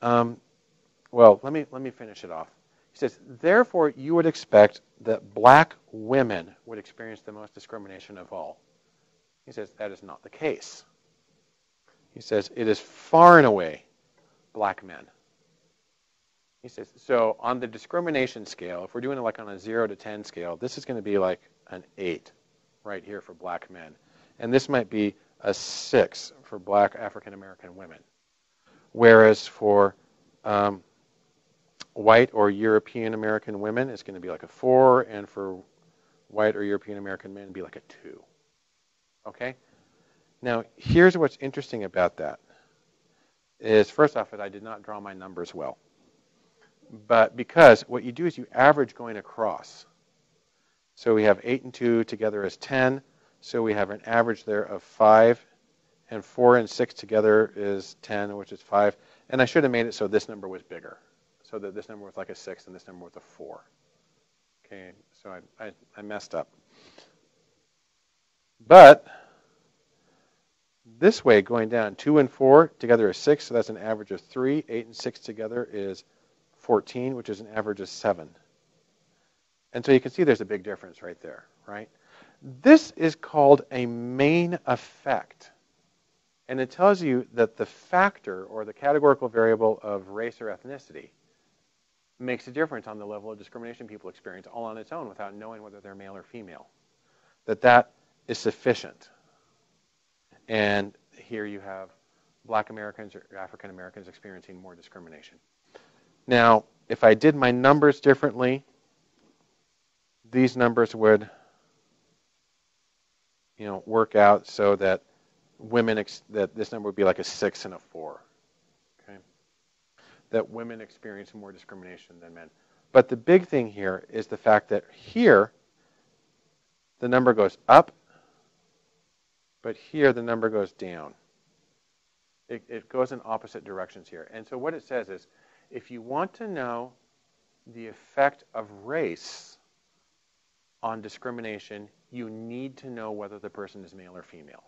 um, well, let me, let me finish it off. He says, therefore, you would expect that black women would experience the most discrimination of all. He says, that is not the case. He says, it is far and away black men. He says, so on the discrimination scale, if we're doing it like on a 0 to 10 scale, this is going to be like an 8 right here for black men. And this might be a 6 for black African American women. Whereas for um, white or European American women, it's going to be like a 4, and for white or European American men, it'd be like a 2. Okay? Now, here's what's interesting about that. Is first off, that I did not draw my numbers well. But because what you do is you average going across. So we have 8 and 2 together as 10. So we have an average there of 5. And 4 and 6 together is 10, which is 5. And I should have made it so this number was bigger. So that this number was like a 6 and this number was a 4. Okay, so I, I, I messed up. But this way, going down, 2 and 4 together is 6, so that's an average of 3. 8 and 6 together is 14, which is an average of 7. And so you can see there's a big difference right there, right? This is called a main effect. And it tells you that the factor or the categorical variable of race or ethnicity makes a difference on the level of discrimination people experience all on its own without knowing whether they're male or female. That that is sufficient. And here you have black Americans or African Americans experiencing more discrimination. Now, if I did my numbers differently, these numbers would you know, work out so that women ex- that this number would be like a 6 and a 4. Okay? That women experience more discrimination than men. But the big thing here is the fact that here the number goes up but here the number goes down. It, it goes in opposite directions here. And so what it says is, if you want to know the effect of race on discrimination, you need to know whether the person is male or female.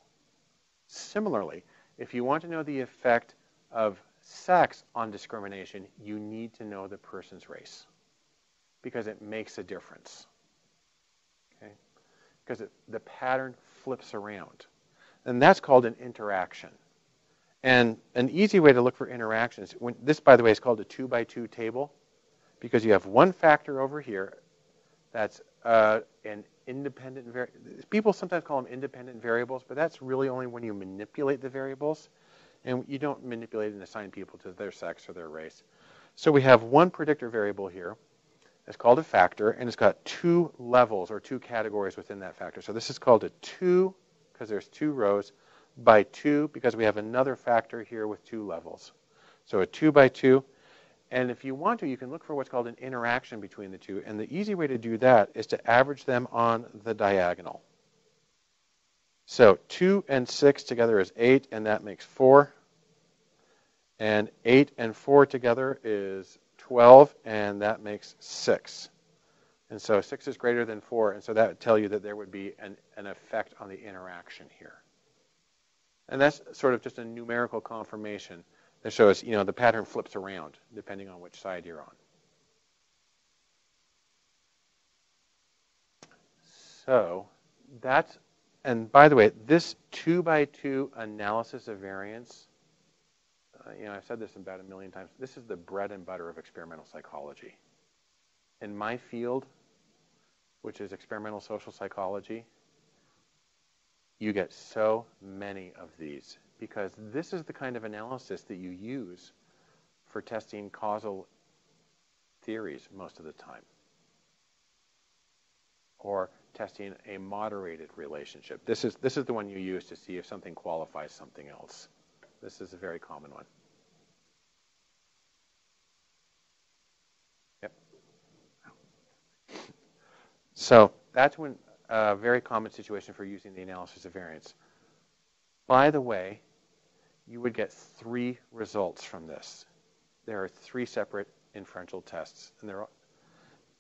Similarly, if you want to know the effect of sex on discrimination, you need to know the person's race because it makes a difference. Okay? Because it, the pattern flips around. And that's called an interaction. And an easy way to look for interactions, when, this, by the way, is called a two by two table because you have one factor over here that's uh, an independent variable. People sometimes call them independent variables, but that's really only when you manipulate the variables. And you don't manipulate and assign people to their sex or their race. So we have one predictor variable here. It's called a factor, and it's got two levels or two categories within that factor. So this is called a two because there's two rows, by 2 because we have another factor here with two levels. So a 2 by 2. And if you want to, you can look for what's called an interaction between the two. And the easy way to do that is to average them on the diagonal. So 2 and 6 together is 8, and that makes 4. And 8 and 4 together is 12, and that makes 6. And so 6 is greater than 4, and so that would tell you that there would be an, an effect on the interaction here. And that's sort of just a numerical confirmation that shows, you know, the pattern flips around depending on which side you're on. So that's, and by the way, this two by two analysis of variance, uh, you know, I've said this about a million times. This is the bread and butter of experimental psychology in my field, which is experimental social psychology, you get so many of these because this is the kind of analysis that you use for testing causal theories most of the time or testing a moderated relationship. This is, this is the one you use to see if something qualifies something else. This is a very common one. Yep. So that's when a very common situation for using the analysis of variance. By the way, you would get three results from this. There are three separate inferential tests, and there are,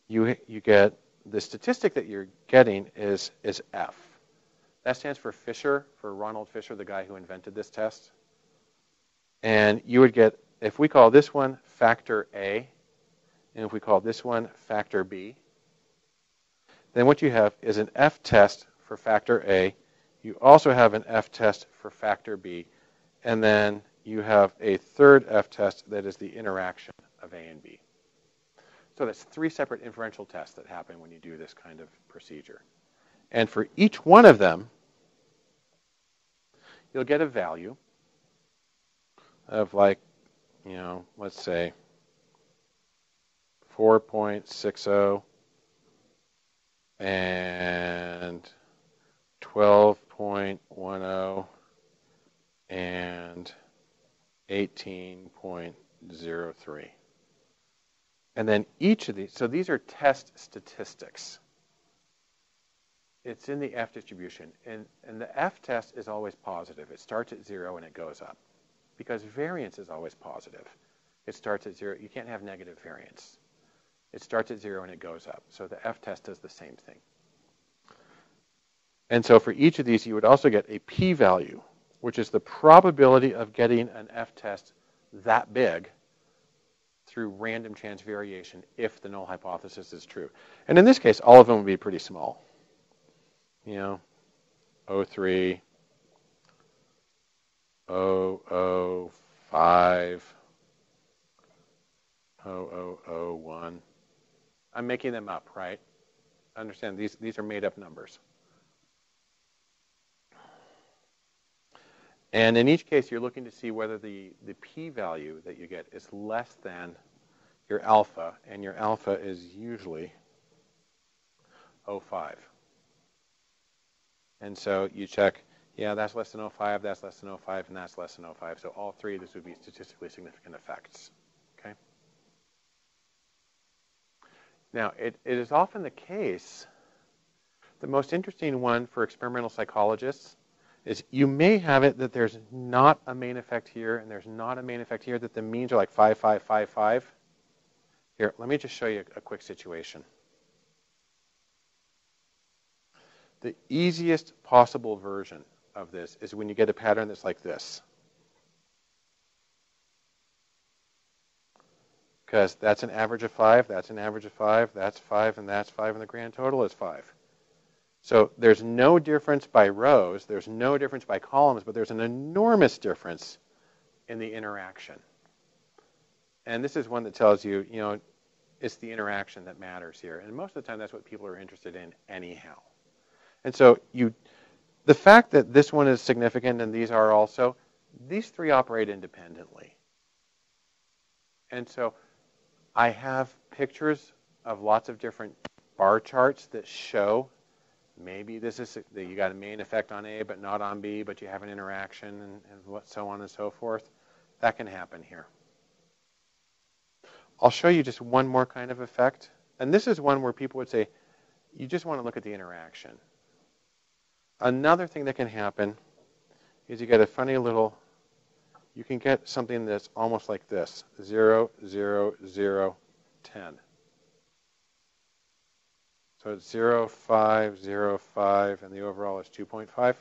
you you get the statistic that you're getting is is F. That stands for Fisher, for Ronald Fisher, the guy who invented this test. And you would get, if we call this one factor A, and if we call this one factor B, then what you have is an F test for factor A. You also have an F test for factor B. And then you have a third F test that is the interaction of A and B. So that's three separate inferential tests that happen when you do this kind of procedure. And for each one of them, you'll get a value of like, you know, let's say 4.60 and 12.10 and 18.03. And then each of these, so these are test statistics. It's in the F distribution. And, and the F test is always positive. It starts at zero and it goes up. Because variance is always positive. It starts at zero. You can't have negative variance. It starts at zero and it goes up. So the F test does the same thing. And so for each of these, you would also get a p-value, which is the probability of getting an F test that big through random chance variation if the null hypothesis is true. And in this case, all of them would be pretty small. You know, 03, 005, 0001. I'm making them up, right? Understand, these, these are made up numbers. And in each case, you're looking to see whether the, the p-value that you get is less than your alpha, and your alpha is usually 0.5. And so you check, yeah, that's less than 0.5, that's less than 0.5, and that's less than 0.5. So all three of these would be statistically significant effects. Okay. Now, it, it is often the case, the most interesting one for experimental psychologists is you may have it that there's not a main effect here and there's not a main effect here, that the means are like 5, 5, 5, 5. Here, let me just show you a quick situation. The easiest possible version of this is when you get a pattern that's like this. Because that's an average of 5, that's an average of 5, that's 5, and that's 5, and the grand total is 5. So there's no difference by rows, there's no difference by columns, but there's an enormous difference in the interaction. And this is one that tells you, you know, it's the interaction that matters here. And most of the time, that's what people are interested in anyhow. And so you, the fact that this one is significant and these are also, these three operate independently. And so I have pictures of lots of different bar charts that show maybe this is you got a main effect on A but not on B, but you have an interaction and, and what, so on and so forth. That can happen here. I'll show you just one more kind of effect. And this is one where people would say, you just want to look at the interaction. Another thing that can happen is you get a funny little, you can get something that's almost like this, 0, 0, 0, 10. So it's 0, 5, 0, 5, and the overall is 2.5.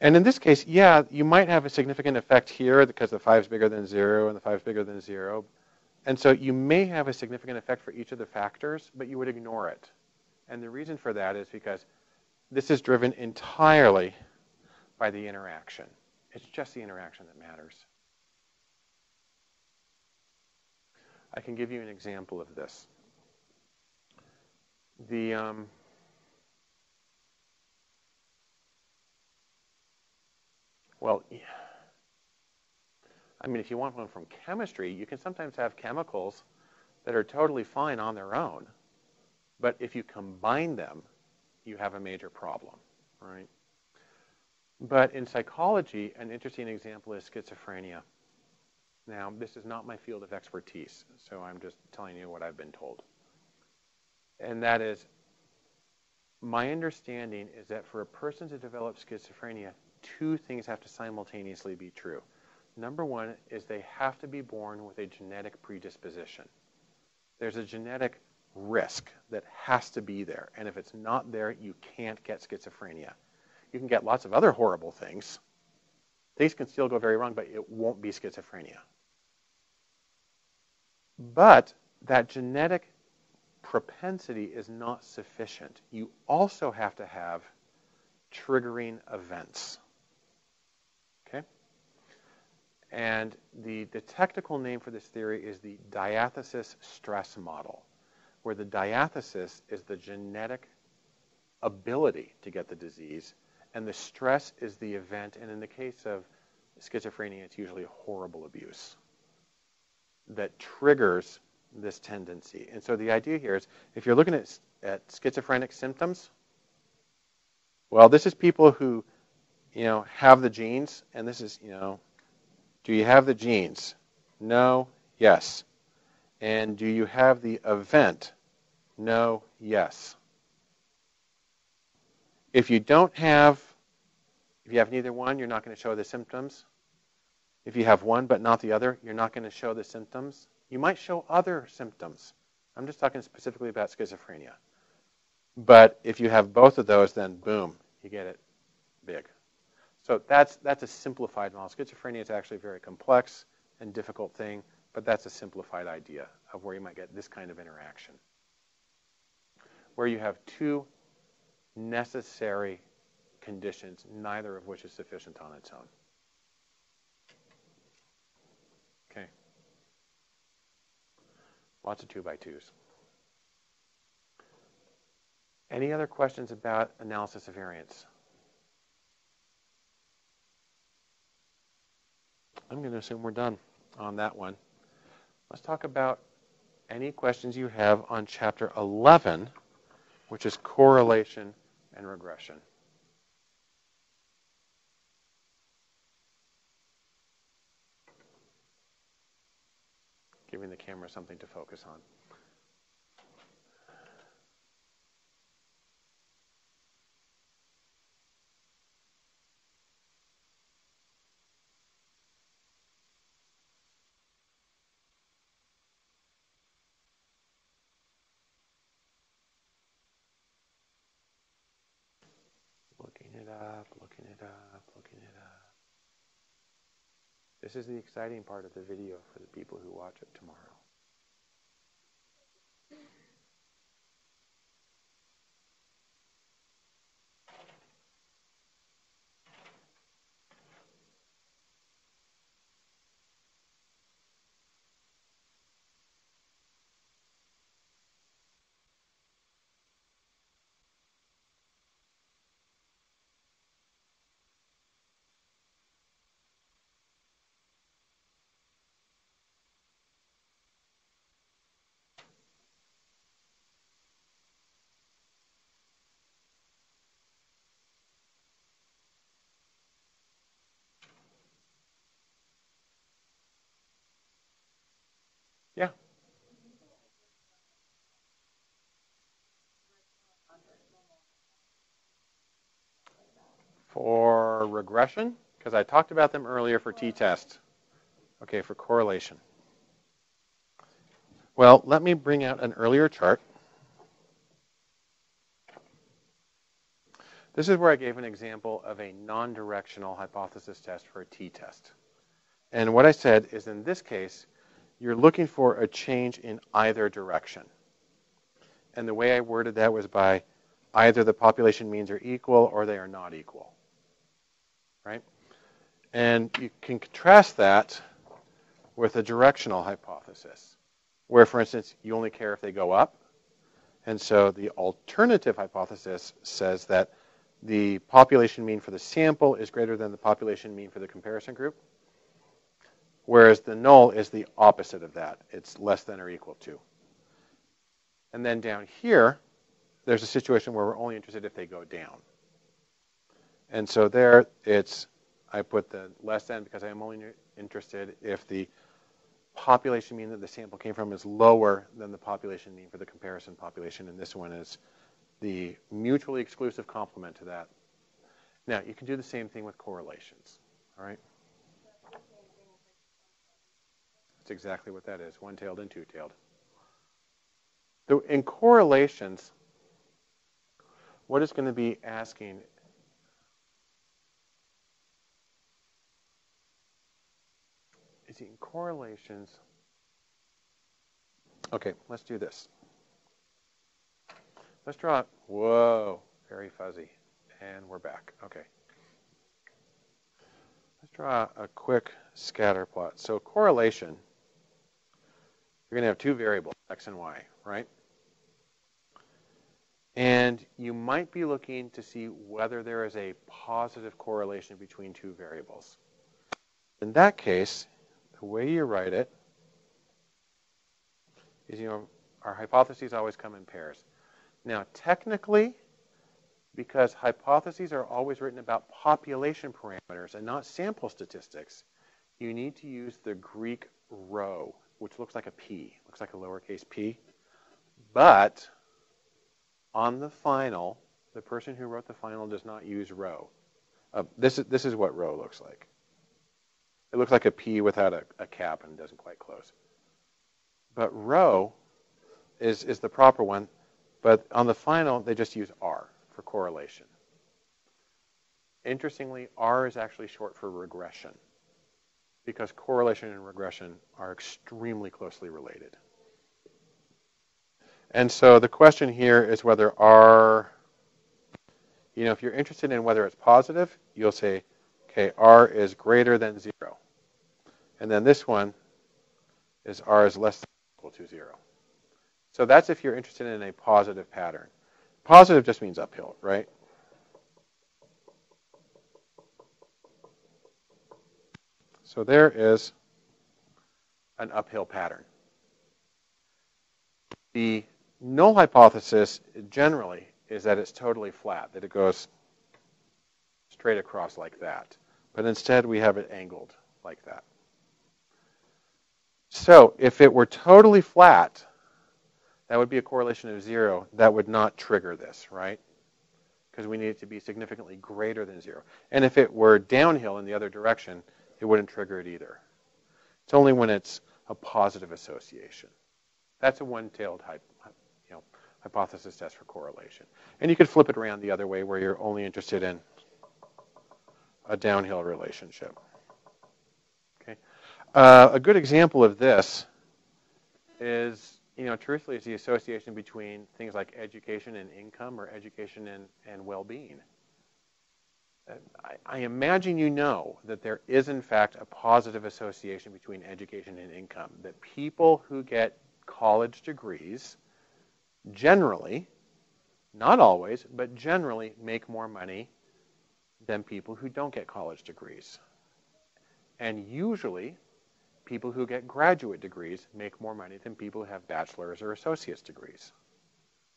And in this case, yeah, you might have a significant effect here because the 5 is bigger than 0 and the 5 is bigger than 0. And so you may have a significant effect for each of the factors, but you would ignore it. And the reason for that is because this is driven entirely by the interaction. It's just the interaction that matters. I can give you an example of this the um, well, I mean, if you want one from chemistry, you can sometimes have chemicals that are totally fine on their own, but if you combine them, you have a major problem, right? But in psychology, an interesting example is schizophrenia. Now, this is not my field of expertise, so I'm just telling you what I've been told. And that is my understanding is that for a person to develop schizophrenia, two things have to simultaneously be true. Number one is they have to be born with a genetic predisposition. There's a genetic risk that has to be there. And if it's not there, you can't get schizophrenia. You can get lots of other horrible things. Things can still go very wrong, but it won't be schizophrenia. But that genetic propensity is not sufficient. You also have to have triggering events. Okay? And the, the technical name for this theory is the diathesis stress model, where the diathesis is the genetic ability to get the disease, and the stress is the event. And in the case of schizophrenia, it's usually horrible abuse that triggers this tendency. And so the idea here is if you're looking at, at schizophrenic symptoms, well, this is people who, you know, have the genes, and this is, you know, do you have the genes? No, yes. And do you have the event? No, yes. If you don't have, if you have neither one, you're not going to show the symptoms. If you have one but not the other, you're not going to show the symptoms. You might show other symptoms. I'm just talking specifically about schizophrenia. But if you have both of those, then boom, you get it big. So that's, that's a simplified model. Schizophrenia is actually a very complex and difficult thing, but that's a simplified idea of where you might get this kind of interaction. Where you have two necessary conditions, neither of which is sufficient on its own. Lots of two by twos. Any other questions about analysis of variance? I'm going to assume we're done on that one. Let's talk about any questions you have on chapter 11, which is correlation and regression. Giving the camera something to focus on. Looking it up, looking it up, looking it up. This is the exciting part of the video for the people who watch it tomorrow. Yeah. For regression, because I talked about them earlier for t-test. Okay, for correlation. Well, let me bring out an earlier chart. This is where I gave an example of a non-directional hypothesis test for a t-test. And what I said is in this case, you're looking for a change in either direction. And the way I worded that was by either the population means are equal or they are not equal. Right? And you can contrast that with a directional hypothesis, where, for instance, you only care if they go up. And so the alternative hypothesis says that the population mean for the sample is greater than the population mean for the comparison group. Whereas the null is the opposite of that. It's less than or equal to. And then down here, there's a situation where we're only interested if they go down. And so there, it's, I put the less than because I'm only interested if the population mean that the sample came from is lower than the population mean for the comparison population, and this one is the mutually exclusive complement to that. Now, you can do the same thing with correlations, all right? That's exactly what that is, one-tailed and two-tailed. So in correlations, what it's going to be asking is in correlations. Okay, let's do this. Let's draw, whoa, very fuzzy. And we're back. Okay. Let's draw a quick scatter plot. So correlation, you're going to have two variables, x and y, right? And you might be looking to see whether there is a positive correlation between two variables. In that case, the way you write it is, you know, our hypotheses always come in pairs. Now, technically, because hypotheses are always written about population parameters and not sample statistics, you need to use the Greek rho, which looks like a p, looks like a lowercase p. But on the final, the person who wrote the final does not use rho. Uh, this, is, this is what rho looks like. It looks like a P without a, a cap and doesn't quite close. But rho is, is the proper one. But on the final, they just use R for correlation. Interestingly, R is actually short for regression because correlation and regression are extremely closely related. And so the question here is whether R, you know, if you're interested in whether it's positive, you'll say, okay, R is greater than 0. And then this one is R is less than or equal to 0. So that's if you're interested in a positive pattern. Positive just means uphill, right? So there is an uphill pattern. The null hypothesis generally is that it's totally flat, that it goes straight across like that. But instead we have it angled like that. So if it were totally flat, that would be a correlation of zero. That would not trigger this, right? Because we need it to be significantly greater than zero. And if it were downhill in the other direction, it wouldn't trigger it either. It's only when it's a positive association. That's a one-tailed you know, hypothesis test for correlation. And you could flip it around the other way where you're only interested in a downhill relationship. Okay. Uh, a good example of this is you know, truthfully, it's the association between things like education and income or education and, and well-being. I, I, imagine you know that there is, in fact, a positive association between education and income, that people who get college degrees generally, not always, but generally make more money than people who don't get college degrees. And usually, people who get graduate degrees make more money than people who have bachelor's or associate's degrees.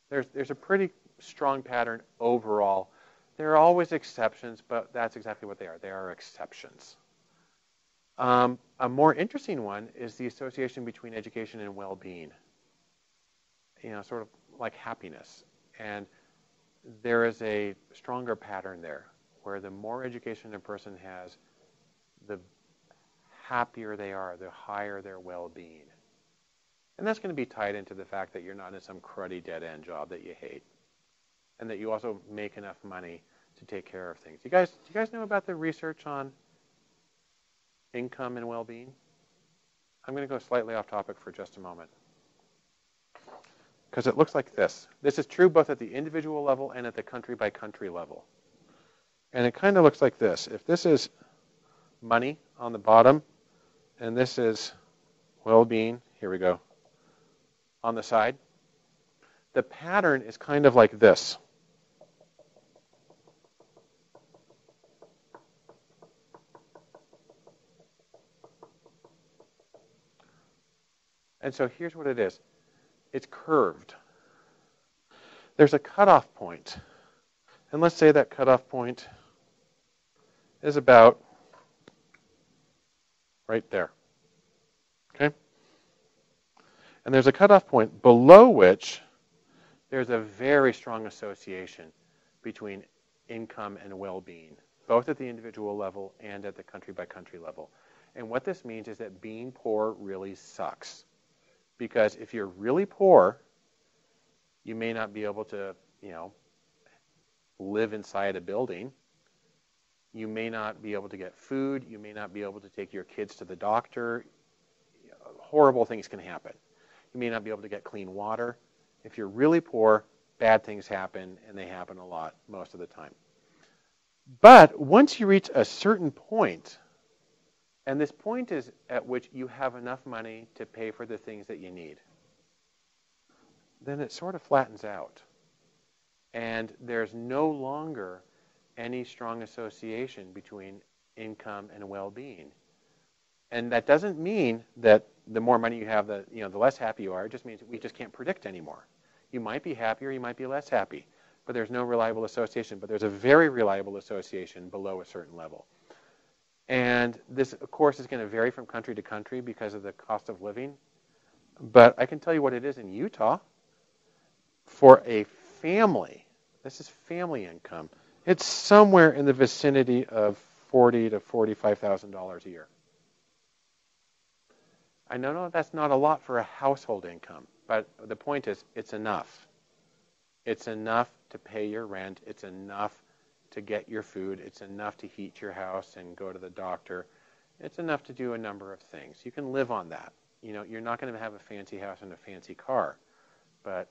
There's, there's a pretty strong pattern overall. There are always exceptions, but that's exactly what they are. They are exceptions. Um, a more interesting one is the association between education and well-being. You know, sort of like happiness. And there is a stronger pattern there, where the more education a person has, the happier they are, the higher their well-being. And that's going to be tied into the fact that you're not in some cruddy dead-end job that you hate, and that you also make enough money to take care of things. You guys, do you guys know about the research on income and well-being? I'm going to go slightly off topic for just a moment. Because it looks like this. This is true both at the individual level and at the country by country level. And it kind of looks like this. If this is money on the bottom, and this is well-being. Here we go. On the side. The pattern is kind of like this. And so here's what it is. It's curved. There's a cutoff point. And let's say that cutoff point is about right there. Okay? And there's a cutoff point below which there's a very strong association between income and well-being, both at the individual level and at the country by country level. And what this means is that being poor really sucks. Because if you're really poor, you may not be able to, you know, live inside a building. You may not be able to get food. You may not be able to take your kids to the doctor. Horrible things can happen. You may not be able to get clean water. If you're really poor, bad things happen, and they happen a lot most of the time. But once you reach a certain point, and this point is at which you have enough money to pay for the things that you need, then it sort of flattens out. And there's no longer any strong association between income and well-being. And that doesn't mean that the more money you have, the, you know, the less happy you are. It just means we just can't predict anymore. You might be happier, you might be less happy, but there's no reliable association. But there's a very reliable association below a certain level. And this, of course, is going to vary from country to country because of the cost of living. But I can tell you what it is in Utah. For a family, this is family income. It's somewhere in the vicinity of forty to forty-five thousand dollars a year. I know that's not a lot for a household income, but the point is, it's enough. It's enough to pay your rent. It's enough to get your food. It's enough to heat your house and go to the doctor. It's enough to do a number of things. You can live on that. You know, you're not going to have a fancy house and a fancy car, but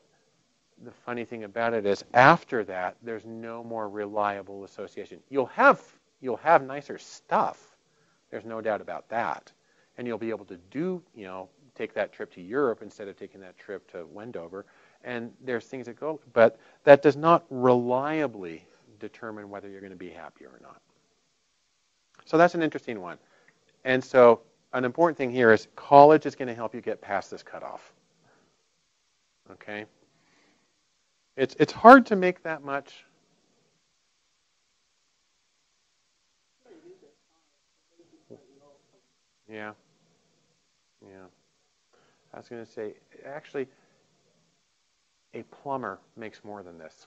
the funny thing about it is after that there's no more reliable association. You'll have you'll have nicer stuff. There's no doubt about that. And you'll be able to do, you know, take that trip to Europe instead of taking that trip to Wendover. And there's things that go, but that does not reliably determine whether you're going to be happy or not. So that's an interesting one. And so an important thing here is college is going to help you get past this cutoff. Okay? It's, it's hard to make that much. Yeah. Yeah. I was going to say, actually, a plumber makes more than this.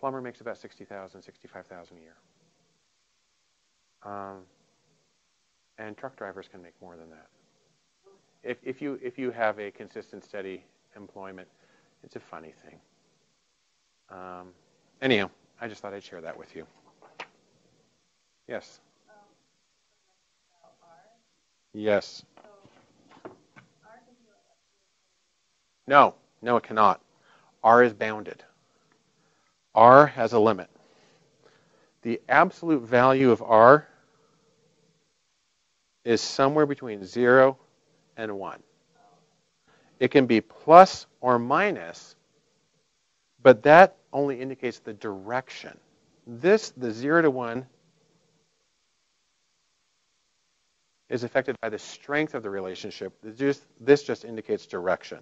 Plumber makes about 60,000, 65,000 a year. Um, and truck drivers can make more than that. If, if, you, if you have a consistent, steady employment, it's a funny thing. Um, anyhow, I just thought I'd share that with you. Yes. Yes. No, no, it cannot. R is bounded. R has a limit. The absolute value of R is somewhere between 0 and 1. It can be plus or minus, but that only indicates the direction. This, the 0 to 1, is affected by the strength of the relationship. This just indicates direction.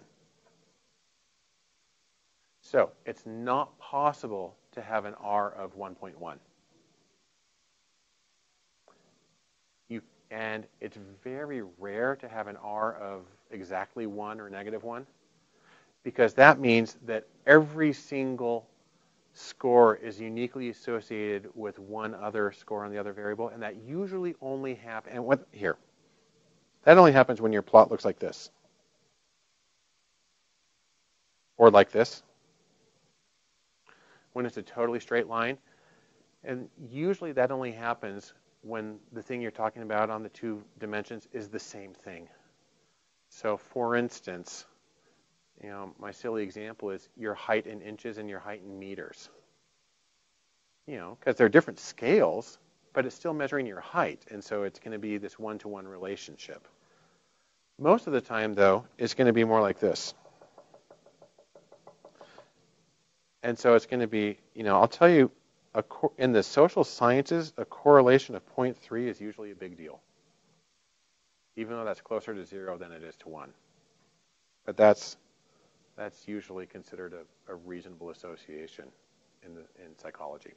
So it's not possible to have an R of 1.1. You, and it's very rare to have an R of exactly 1 or negative 1 because that means that every single score is uniquely associated with one other score on the other variable, and that usually only happens, and what, here, that only happens when your plot looks like this. Or like this when it's a totally straight line. And usually that only happens when the thing you're talking about on the two dimensions is the same thing. So for instance, you know, my silly example is your height in inches and your height in meters. You know, because they're different scales, but it's still measuring your height, and so it's going to be this one-to-one relationship. Most of the time, though, it's going to be more like this. And so it's going to be, you know, I'll tell you, in the social sciences, a correlation of 0.3 is usually a big deal, even though that's closer to zero than it is to one. But that's that's usually considered a, a reasonable association in the in psychology.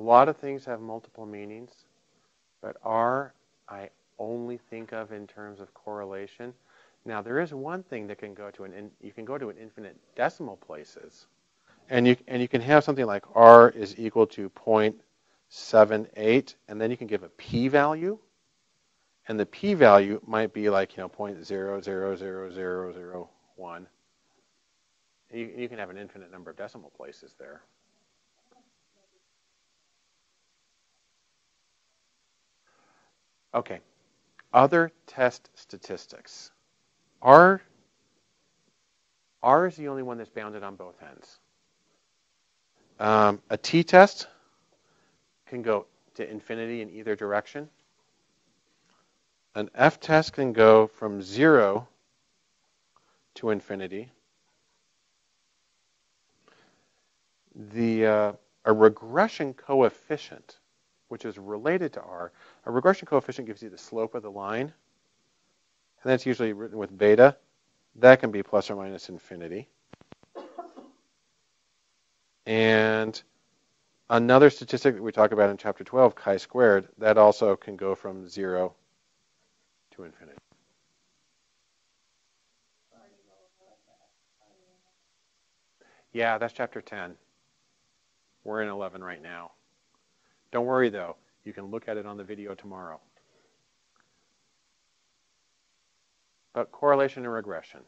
Lot of things have multiple meanings, but R I only think of in terms of correlation. Now there is one thing that can go to an in, you can go to an infinite decimal places, and you and you can have something like R is equal to 0.78, and then you can give a p-value, and the p-value might be like you know 0.000001. You, you can have an infinite number of decimal places there. Okay. Other test statistics. R, R is the only one that's bounded on both ends. Um, a t-test can go to infinity in either direction. An f-test can go from 0 to infinity. The, uh, a regression coefficient, which is related to R, a regression coefficient gives you the slope of the line and that's usually written with beta. That can be plus or minus infinity. And another statistic that we talk about in chapter 12, chi-squared, that also can go from 0 to infinity. Yeah, that's chapter 10. We're in 11 right now. Don't worry, though. You can look at it on the video tomorrow. But correlation and regression.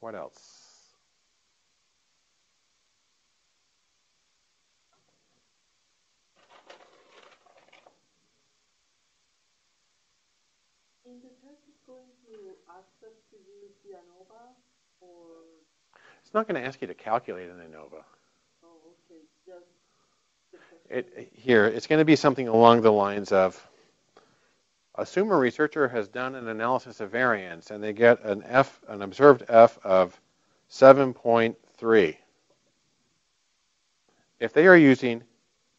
What else?
In the test, going to ask us to use the ANOVA or,
It's not going to ask you to calculate an ANOVA.
oh, okay, just the question.
It, here, it's going to be something along the lines of assume a researcher has done an analysis of variance and they get an F, an observed F of 7.3. If they are using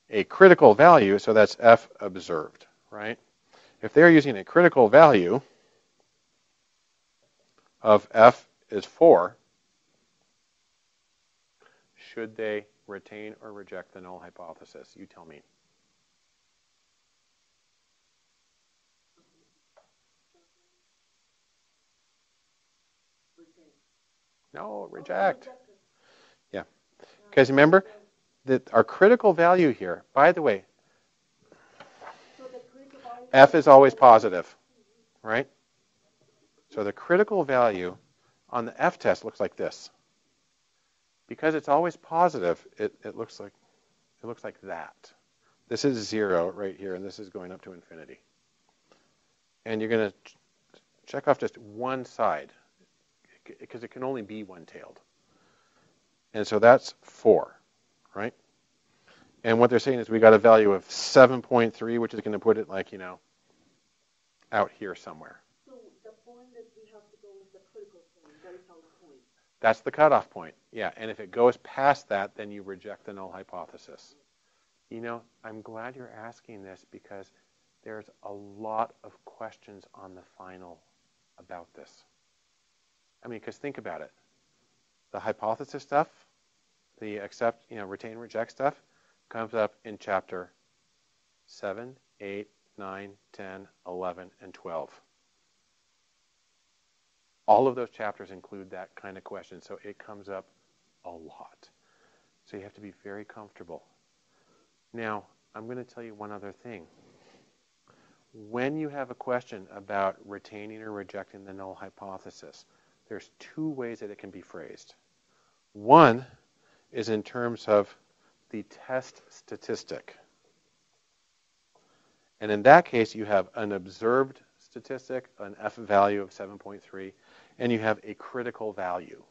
a critical value, so that's F observed, right? If they are using a critical value of F is 4, should they retain or reject the null hypothesis? You tell me. No, reject. Yeah. Because remember that our critical value here, by the way. F is always positive, right? So the critical value on the F test looks like this. Because it's always positive, it, it looks like it looks like that. This is zero right here, and this is going up to infinity. And you're going to ch- check off just one side because it can only be one-tailed. And so that's 4, right? And what they're saying is we got a value of 7.3, which is going to put it like, you know, out here somewhere.
So the point that we have to go is the critical point, that is our point.
That's the cutoff point. Yeah, and if it goes past that, then you reject the null hypothesis. You know, I'm glad you're asking this because there's a lot of questions on the final about this. I mean, because think about it. The hypothesis stuff, the accept, you know, retain, reject stuff, comes up in chapter 7, 8, 9, 10, 11, and 12. All of those chapters include that kind of question, so it comes up a lot. So you have to be very comfortable. Now, I'm going to tell you one other thing. When you have a question about retaining or rejecting the null hypothesis, there's two ways that it can be phrased. One is in terms of the test statistic. And in that case, you have an observed statistic, an F value of 7.3, and you have a critical value.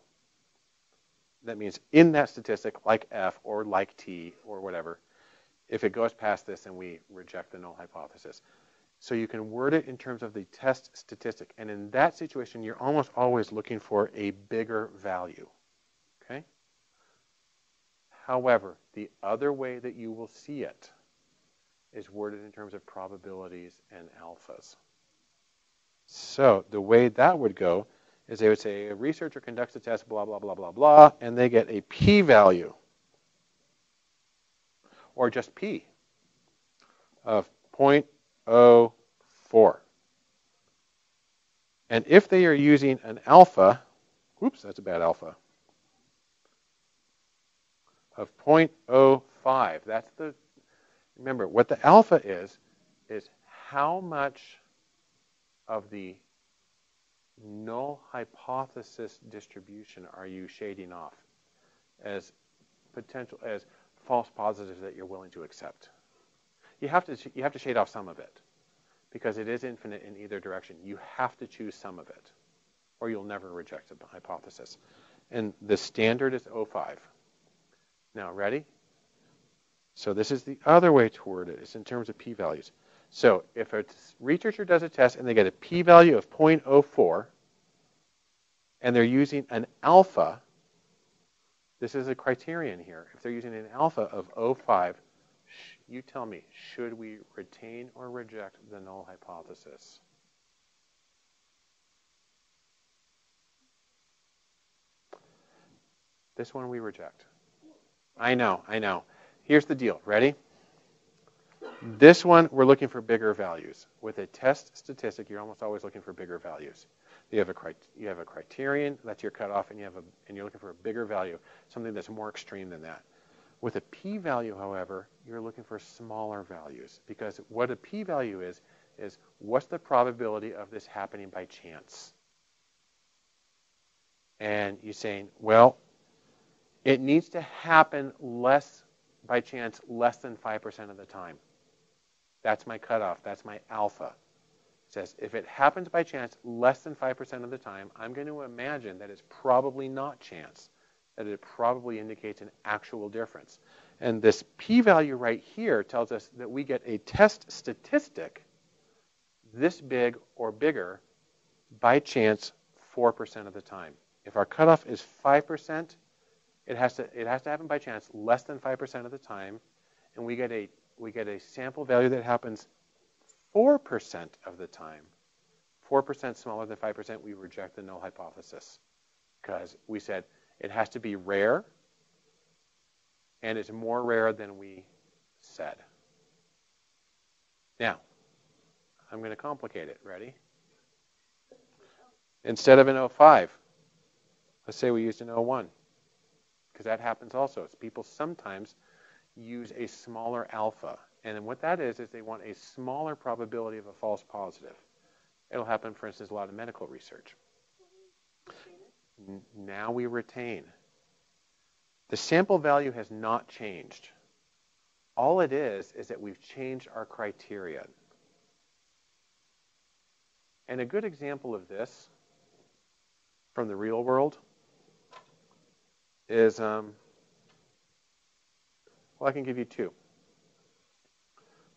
That means in that statistic, like F or like T or whatever, if it goes past this, then we reject the null hypothesis. So you can word it in terms of the test statistic. And in that situation, you're almost always looking for a bigger value. Okay? However, the other way that you will see it is worded in terms of probabilities and alphas. So the way that would go is they would say a researcher conducts a test, blah, blah, blah, blah, blah, and they get a p-value. Or just p. of 0.04. And if they are using an alpha, whoops, that's a bad alpha, of 0.05, that's the, remember, what the alpha is, is how much of the null hypothesis distribution are you shading off as potential, as false positives that you're willing to accept? You have to, you have to shade off some of it because it is infinite in either direction. You have to choose some of it or you'll never reject a hypothesis. And the standard is 0.5. Now, ready? So this is the other way to word it. It's in terms of p-values. So if a researcher does a test and they get a p-value of 0.04, and they're using an alpha, this is a criterion here. If they're using an alpha of 0.5, you tell me, should we retain or reject the null hypothesis? This one we reject. I know, I know. Here's the deal. Ready? This one, we're looking for bigger values. With a test statistic, you're almost always looking for bigger values. You have a you have a criterion that's your cutoff, and you have a and you're looking for a bigger value, something that's more extreme than that. With a p-value, however, you're looking for smaller values because what a p-value is is what's the probability of this happening by chance? And you're saying, well, it needs to happen less by chance less than 5% of the time. That's my cutoff. That's my alpha. It says if it happens by chance less than 5% of the time, I'm going to imagine that it's probably not chance, that it probably indicates an actual difference. And this p-value right here tells us that we get a test statistic this big or bigger by chance 4% of the time. If our cutoff is 5%, it has to it has to happen by chance less than 5% of the time, and we get a we get a sample value that happens 4% of the time. 4% smaller than 5%, we reject the null hypothesis because we said it has to be rare and it's more rare than we said. Now, I'm going to complicate it. Ready? Instead of an 05, let's say we used an 01 because that happens also. So people sometimes use a smaller alpha. And what that is, is they want a smaller probability of a false positive. It'll happen, for instance, a lot of medical research. now we retain. The sample value has not changed. All it is, is that we've changed our criteria. And a good example of this from the real world is, um, well, I can give you two.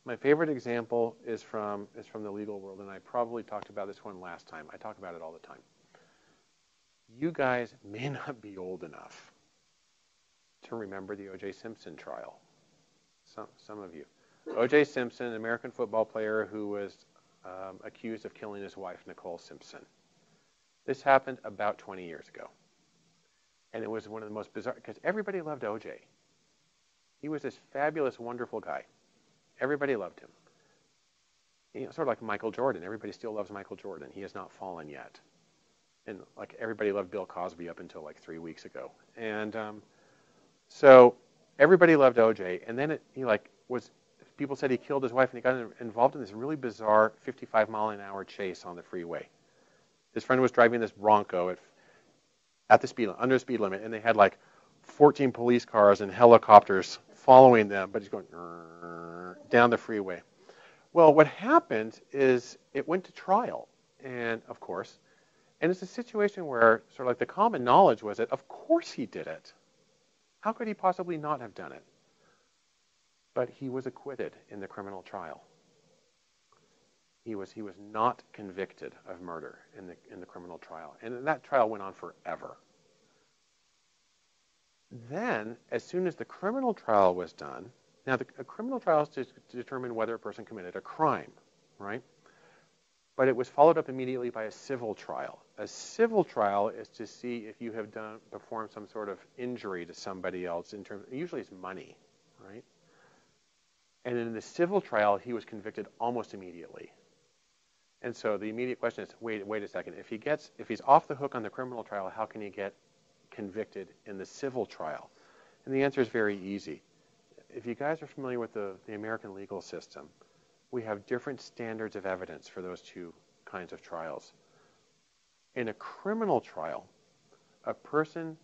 My favorite example is from is from the legal world, and I probably talked about this one last time. I talk about it all the time. You guys may not be old enough to remember the O.J. Simpson trial. Some some of you. O.J. Simpson, an American football player who was um, accused of killing his wife, Nicole Simpson. This happened about 20 years ago. And it was one of the most bizarre, because everybody loved OJ. He was this fabulous, wonderful guy. Everybody loved him. You know, sort of like Michael Jordan. Everybody still loves Michael Jordan. He has not fallen yet. And like everybody loved Bill Cosby up until like three weeks ago. And um, so everybody loved OJ. And then it, he like was, people said he killed his wife and he got involved in this really bizarre 55 mile an hour chase on the freeway. His friend was driving this Bronco at at the speed under the speed limit, and they had like 14 police cars and helicopters following them, but he's going down the freeway. Well, what happened is it went to trial, and of course, and it's a situation where sort of like the common knowledge was that of course he did it. How could he possibly not have done it? But he was acquitted in the criminal trial. He was, he was not convicted of murder in the, in the criminal trial. And that trial went on forever. Then, as soon as the criminal trial was done, now the, a criminal trial is to, to determine whether a person committed a crime, right? But it was followed up immediately by a civil trial. A civil trial is to see if you have done performed some sort of injury to somebody else in terms usually it's money, right? And in the civil trial, he was convicted almost immediately. And so the immediate question is, wait, wait a second. If he gets, if he's off the hook on the criminal trial, how can he get convicted in the civil trial? And the answer is very easy. If you guys are familiar with the, the American legal system, we have different standards of evidence for those two kinds of trials. In a criminal trial, a person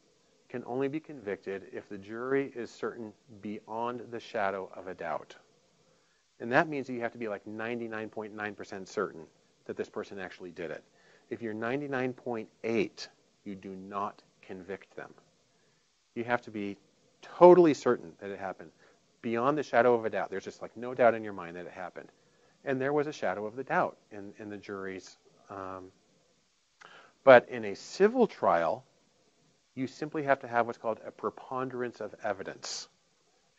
can only be convicted if the jury is certain beyond the shadow of a doubt. And that means that you have to be like 99.9% certain that this person actually did it. If you're 99.8, you do not convict them. You have to be totally certain that it happened, beyond the shadow of a doubt. There's just like no doubt in your mind that it happened. And there was a shadow of the doubt in, in the jury's. Um, but in a civil trial, you simply have to have what's called a preponderance of evidence.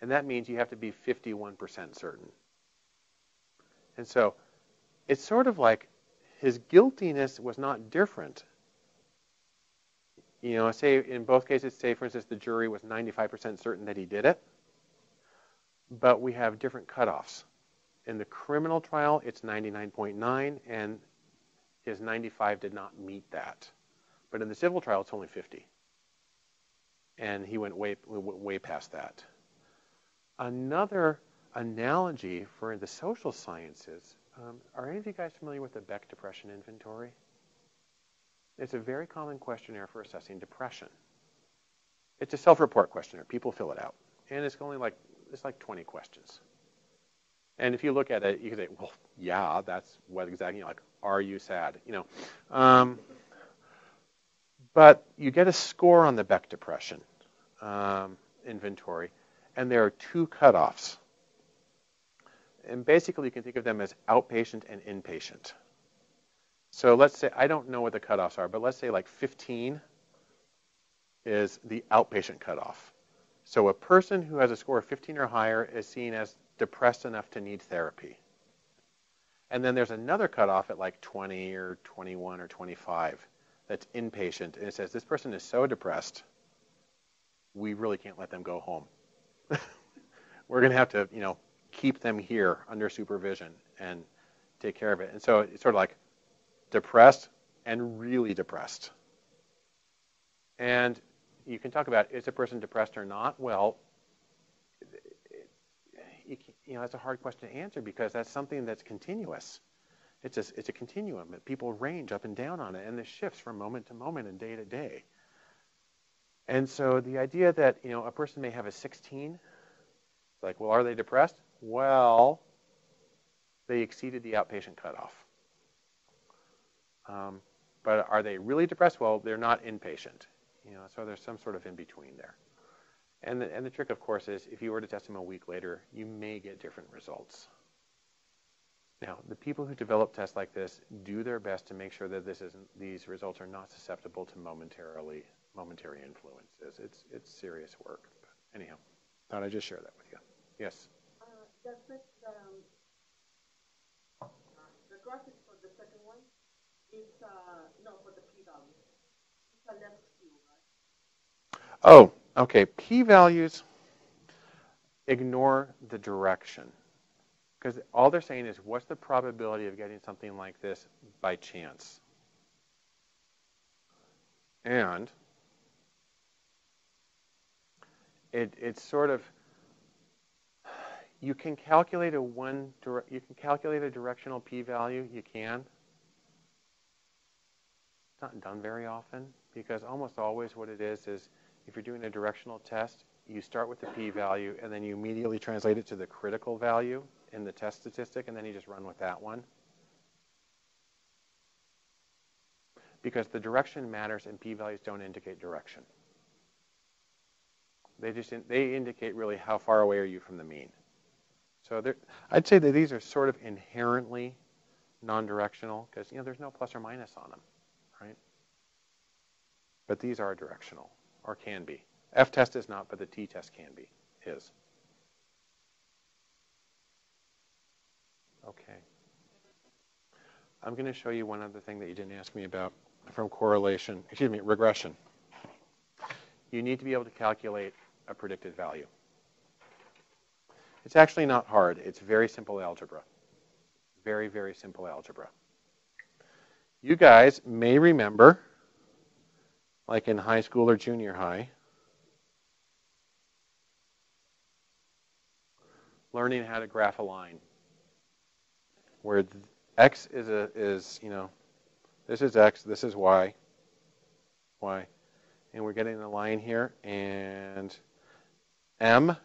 And that means you have to be 51% certain. And so it's sort of like his guiltiness was not different. You know, say in both cases, say for instance, the jury was 95% certain that he did it, but we have different cutoffs. In the criminal trial, it's 99.9, and his 95 did not meet that. But in the civil trial, it's only 50. And he went way, way past that. Another analogy for the social sciences, um, are any of you guys familiar with the Beck Depression Inventory? It's a very common questionnaire for assessing depression. It's a self-report questionnaire. People fill it out. And it's only like, it's like 20 questions. And if you look at it, you can say, well, yeah, that's what exactly, you know, like, are you sad? You know, um, but you get a score on the Beck Depression um, inventory, and there are two cutoffs. And basically, you can think of them as outpatient and inpatient. So let's say, I don't know what the cutoffs are, but let's say like 15 is the outpatient cutoff. So a person who has a score of 15 or higher is seen as depressed enough to need therapy. And then there's another cutoff at like 20 or 21 or 25 that's inpatient, and it says this person is so depressed, we really can't let them go home. We're going to have to, you know, keep them here under supervision and take care of it. And so it's sort of like depressed and really depressed. And you can talk about is a person depressed or not? Well, you, know, that's a hard question to answer because that's something that's continuous. It's a, it's a continuum. People range up and down on it, and it shifts from moment to moment and day to day. And so the idea that you know a person may have a 16, like, well, are they depressed? Well, they exceeded the outpatient cutoff. Um, but are they really depressed? Well, they're not inpatient. You know, so there's some sort of in between there. And the, and the trick, of course, is if you were to test them a week later, you may get different results. Now, the people who develop tests like this do their best to make sure that this isn't, these results are not susceptible to momentarily momentary influences. It's it's serious work. But anyhow, thought I'd just share that with you. Yes.
Uh, does it, um, the graphic for the second one uh?
Oh, okay. P-values ignore the direction. Because all they're saying is, what's the probability of getting something like this by chance? And it, it's sort of, you can calculate a one, you can calculate a directional p-value, you can. It's not done very often because almost always what it is is if you're doing a directional test, you start with the p-value and then you immediately translate it to the critical value in the test statistic, and then you just run with that one. Because the direction matters and p-values don't indicate direction. They just in, they indicate really how far away are you from the mean. So I'd say that these are sort of inherently non-directional because you know there's no plus or minus on them? But these are directional or can be. F-test is not, but the t-test can be, is. Okay. I'm going to show you one other thing that you didn't ask me about from correlation, excuse me, regression. You need to be able to calculate a predicted value. It's actually not hard. It's very simple algebra. Very, very simple algebra. You guys may remember, like in high school or junior high, learning how to graph a line. Where x is a is you know this is x this is y y. And we're getting a line here and m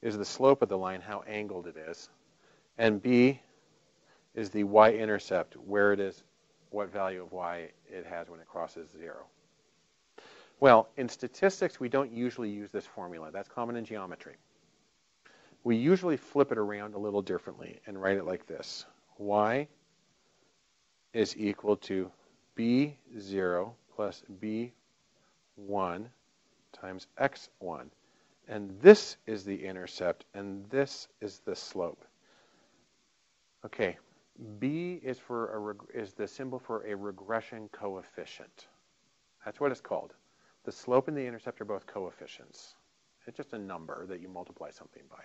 is the slope of the line how angled it is. And b is the y-intercept where it is what value of y it has when it crosses zero well in statistics we don't usually use this formula that's common in geometry we usually flip it around a little differently and write it like this. y is equal to b0 plus b1 times x1. And this is the intercept, and this is the slope. Okay, b is for a is the symbol for a regression coefficient. That's what it's called. The slope and the intercept are both coefficients. It's just a number that you multiply something by.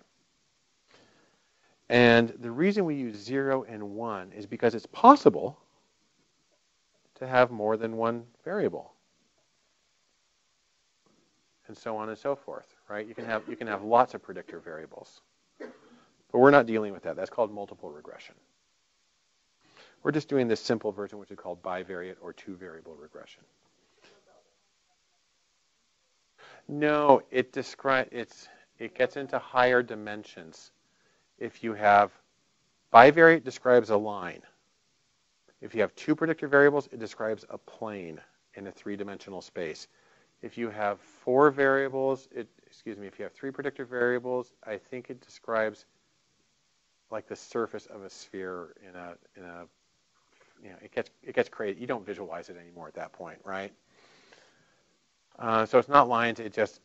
And the reason we use 0 and 1 is because it's possible to have more than one variable. And so on and so forth, right? You can have, you can have lots of predictor variables. But we're not dealing with that. That's called multiple regression. We're just doing this simple version, which is called bivariate or two-variable regression. No, it describes it's it gets into higher dimensions if you have bivariate describes a line. If you have two predictor variables, it describes a plane in a three-dimensional space. If you have four variables, it excuse me, if you have three predictor variables, I think it describes like the surface of a sphere in a in a you know, it gets it gets crazy. You don't visualize it anymore at that point, right? Uh, so it's not lines. It just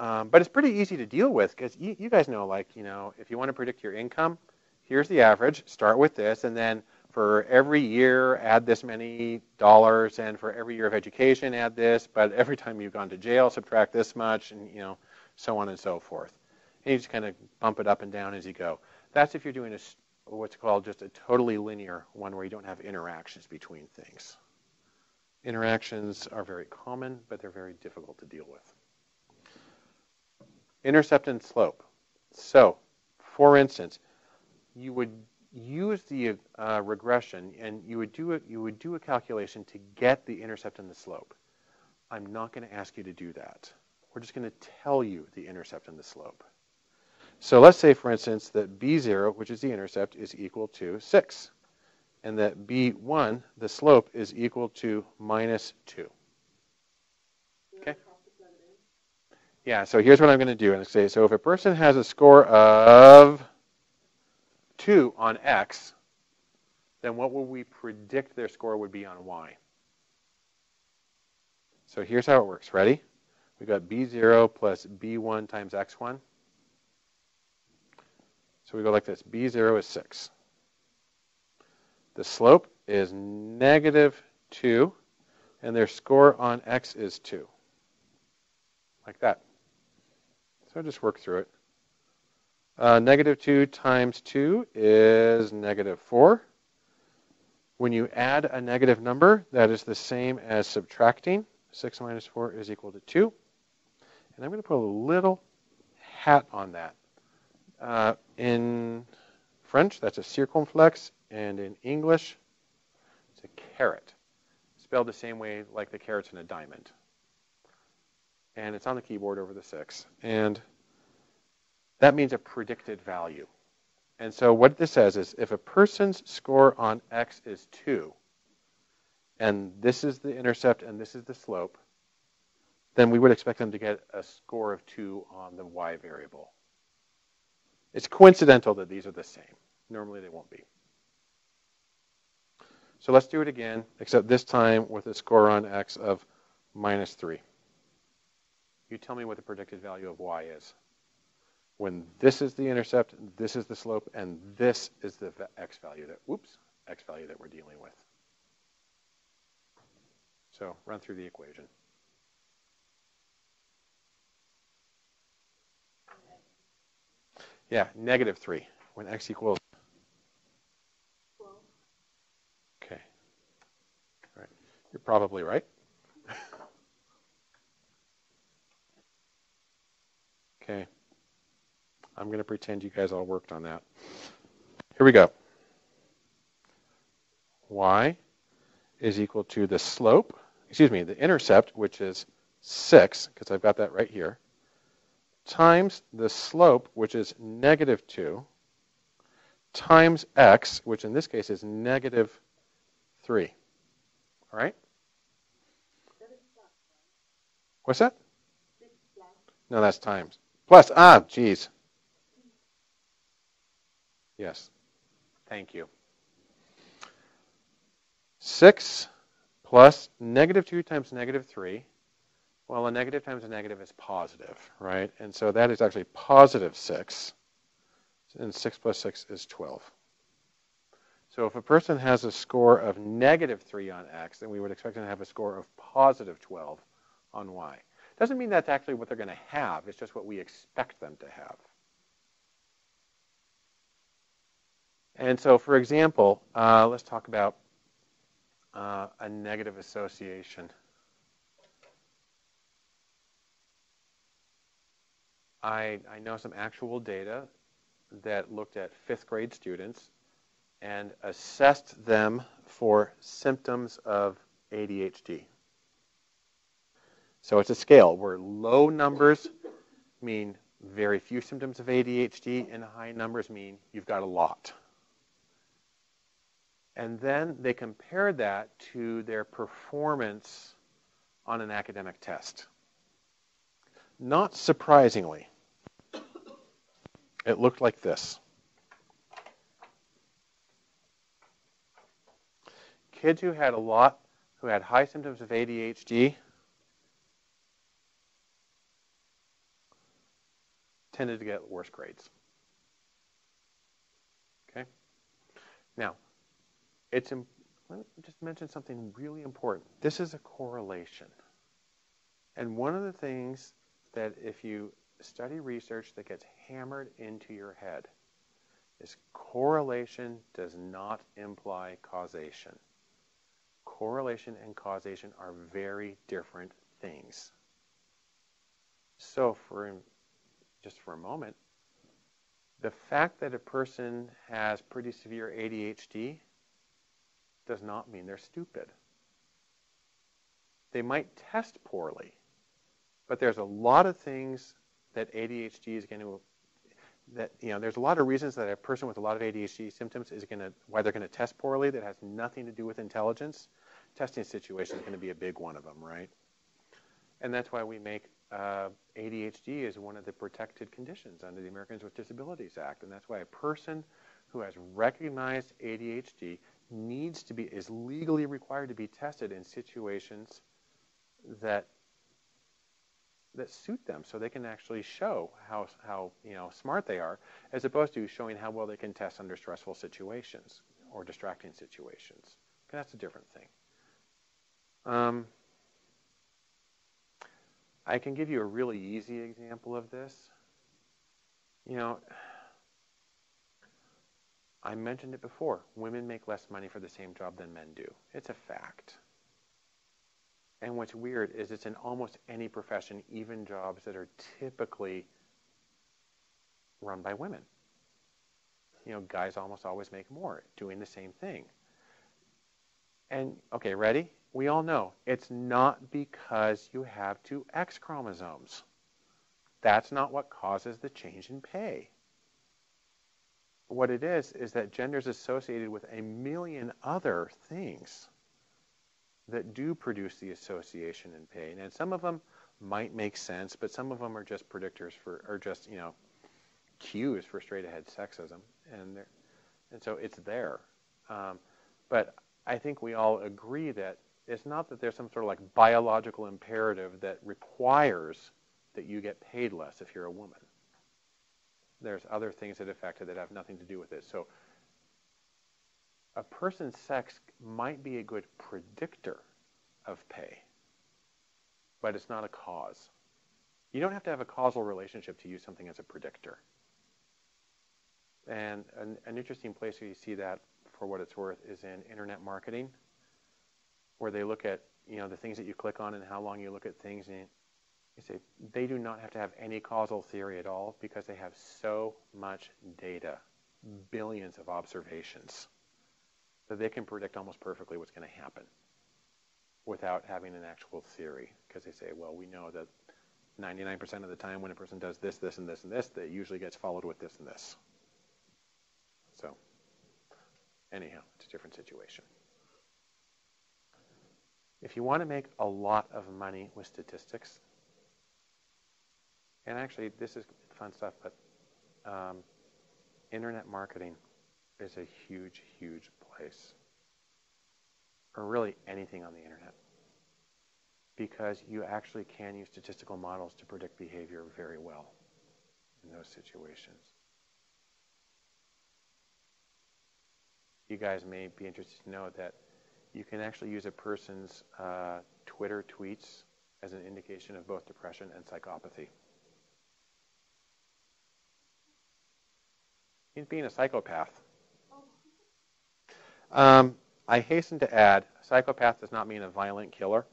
um, but it's pretty easy to deal with because you, you, guys know, like, you know, if you want to predict your income, here's the average. Start with this, and then for every year, add this many dollars, and for every year of education, add this. But every time you've gone to jail, subtract this much, and you know, so on and so forth. And you just kind of bump it up and down as you go. That's if you're doing a, what's called just a totally linear one where you don't have interactions between things. Interactions are very common, but they're very difficult to deal with intercept and slope. So, for instance, you would use the uh, regression and you would do a, you would do a calculation to get the intercept and the slope. I'm not going to ask you to do that. We're just going to tell you the intercept and the slope. So let's say, for instance, that b0, which is the intercept, is equal to 6, and that b1, the slope, is equal to minus 2. Okay? Yeah, so here's what I'm going to do. And say, so if a person has a score of 2 on x, then what will we predict their score would be on y? So here's how it works. Ready? We've got b0 plus b1 times x1. So we go like this. b0 is 6. The slope is negative 2, and their score on x is 2. Like that. So I just work through it. Uh, negative 2 times 2 is negative 4. When you add a negative number, that is the same as subtracting. 6 minus 4 is equal to 2. And I'm going to put a little hat on that. Uh, in French, that's a circumflex, and in English, it's a caret. Spelled the same way like the carets in a diamond and it's on the keyboard over the 6. And that means a predicted value. And so what this says is if a person's score on x is 2, and this is the intercept and this is the slope, then we would expect them to get a score of 2 on the y variable. It's coincidental that these are the same. Normally they won't be. So let's do it again, except this time with a score on x of minus 3 you tell me what the predicted value of y is. When this is the intercept, this is the slope, and this is the x value that, whoops, x value that we're dealing with. So run through the equation. Yeah, negative 3 when x equals.
12.
Okay. All right. You're probably right. okay. I'm going to pretend you guys all worked on that. Here we go. y is equal to the slope, excuse me, the intercept, which is 6, because I've got that right here, times the slope, which is negative 2, times x, which in this case is negative 3. All right? What's that? No, that's times. Plus, ah, geez. Yes. Thank you. 6 plus negative 2 times negative 3. Well, a negative times a negative is positive, right? And so that is actually positive 6. And 6 plus 6 is 12. So if a person has a score of negative 3 on x, then we would expect them to have a score of positive 12 on y. Doesn't mean that's actually what they're going to have. It's just what we expect them to have. And so, for example, uh, let's talk about uh, a negative association. I, I know some actual data that looked at fifth grade students and assessed them for symptoms of ADHD. So it's a scale where low numbers mean very few symptoms of ADHD and high numbers mean you've got a lot. And then they compared that to their performance on an academic test. Not surprisingly, it looked like this. Kids who had a lot, who had high symptoms of ADHD, tended to get worse grades. Okay? Now, it's let me just mention something really important. This is a correlation. And one of the things that if you study research that gets hammered into your head is correlation does not imply causation. Correlation and causation are very different things. So for just for a moment, the fact that a person has pretty severe ADHD does not mean they're stupid. They might test poorly, but there's a lot of things that ADHD is going to that you know there's a lot of reasons that a person with a lot of ADHD symptoms is going to why they're going to test poorly that has nothing to do with intelligence. Testing situation is going to be a big one of them, right? And that's why we make uh, ADHD is one of the protected conditions under the Americans with Disabilities Act, and that's why a person who has recognized ADHD needs to be is legally required to be tested in situations that that suit them so they can actually show how how you know smart they are as opposed to showing how well they can test under stressful situations or distracting situations that's a different thing um, I can give you a really easy example of this you know I mentioned it before. Women make less money for the same job than men do. It's a fact. And what's weird is it's in almost any profession, even jobs that are typically run by women. You know, guys almost always make more doing the same thing. And, okay, ready? We all know it's not because you have two X chromosomes. That's not what causes the change in pay what it is is that gender is associated with a million other things that do produce the association in pain. And some of them might make sense, but some of them are just predictors for, or just, you know, cues for straight ahead sexism. And, and so it's there. Um, but I think we all agree that it's not that there's some sort of like biological imperative that requires that you get paid less if you're a woman there's other things that affect it that have nothing to do with it. So a person's sex might be a good predictor of pay, but it's not a cause. You don't have to have a causal relationship to use something as a predictor. And an, an interesting place where you see that, for what it's worth, is in internet marketing, where they look at you know the things that you click on and how long you look at things, and you say they do not have to have any causal theory at all because they have so much data, billions of observations, that they can predict almost perfectly what's going to happen without having an actual theory. Because they say, well, we know that 99% of the time when a person does this, this, and this, and this, that usually gets followed with this and this. So, anyhow, it's a different situation. If you want to make a lot of money with statistics, and actually, this is fun stuff, but um, internet marketing is a huge, huge Or really anything on the internet. Because you actually can use statistical models to predict behavior very well in those situations. You guys may be interested to know that you can actually use a person's uh, Twitter tweets as an indication of both depression and psychopathy. He's being a psychopath. Um, I hasten to add, psychopath does not mean a violent killer.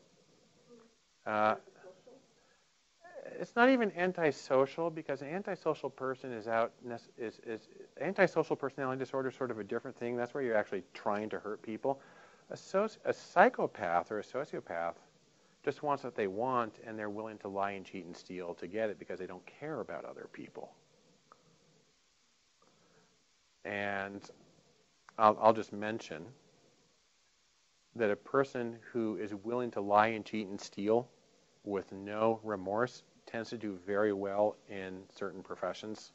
Uh, it's not even antisocial because an antisocial person is out is, is antisocial personality disorder is sort of a different thing. That's where you're actually trying to hurt people. A, soci, a psychopath or a sociopath just wants what they want and they're willing to lie and cheat and steal to get it because they don't care about other people. And I'll, I'll just mention that a person who is willing to lie and cheat and steal with no remorse tends to do very well in certain professions.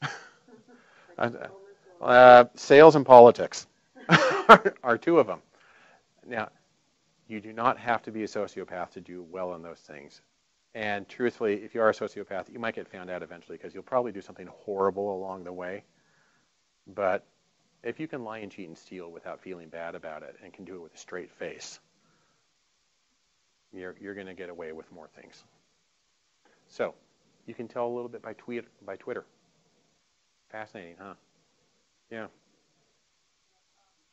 uh, sales and politics are two of them. Now, you do not have to be a sociopath to do well in those things. And truthfully, if you are a sociopath, you might get found out eventually because you'll probably do something horrible along the way. But if you can lie and cheat and steal without feeling bad about it and can do it with a straight face, you're, you're going to get away with more things. So, you can tell a little bit by, tweet, by Twitter. Fascinating, huh? Yeah.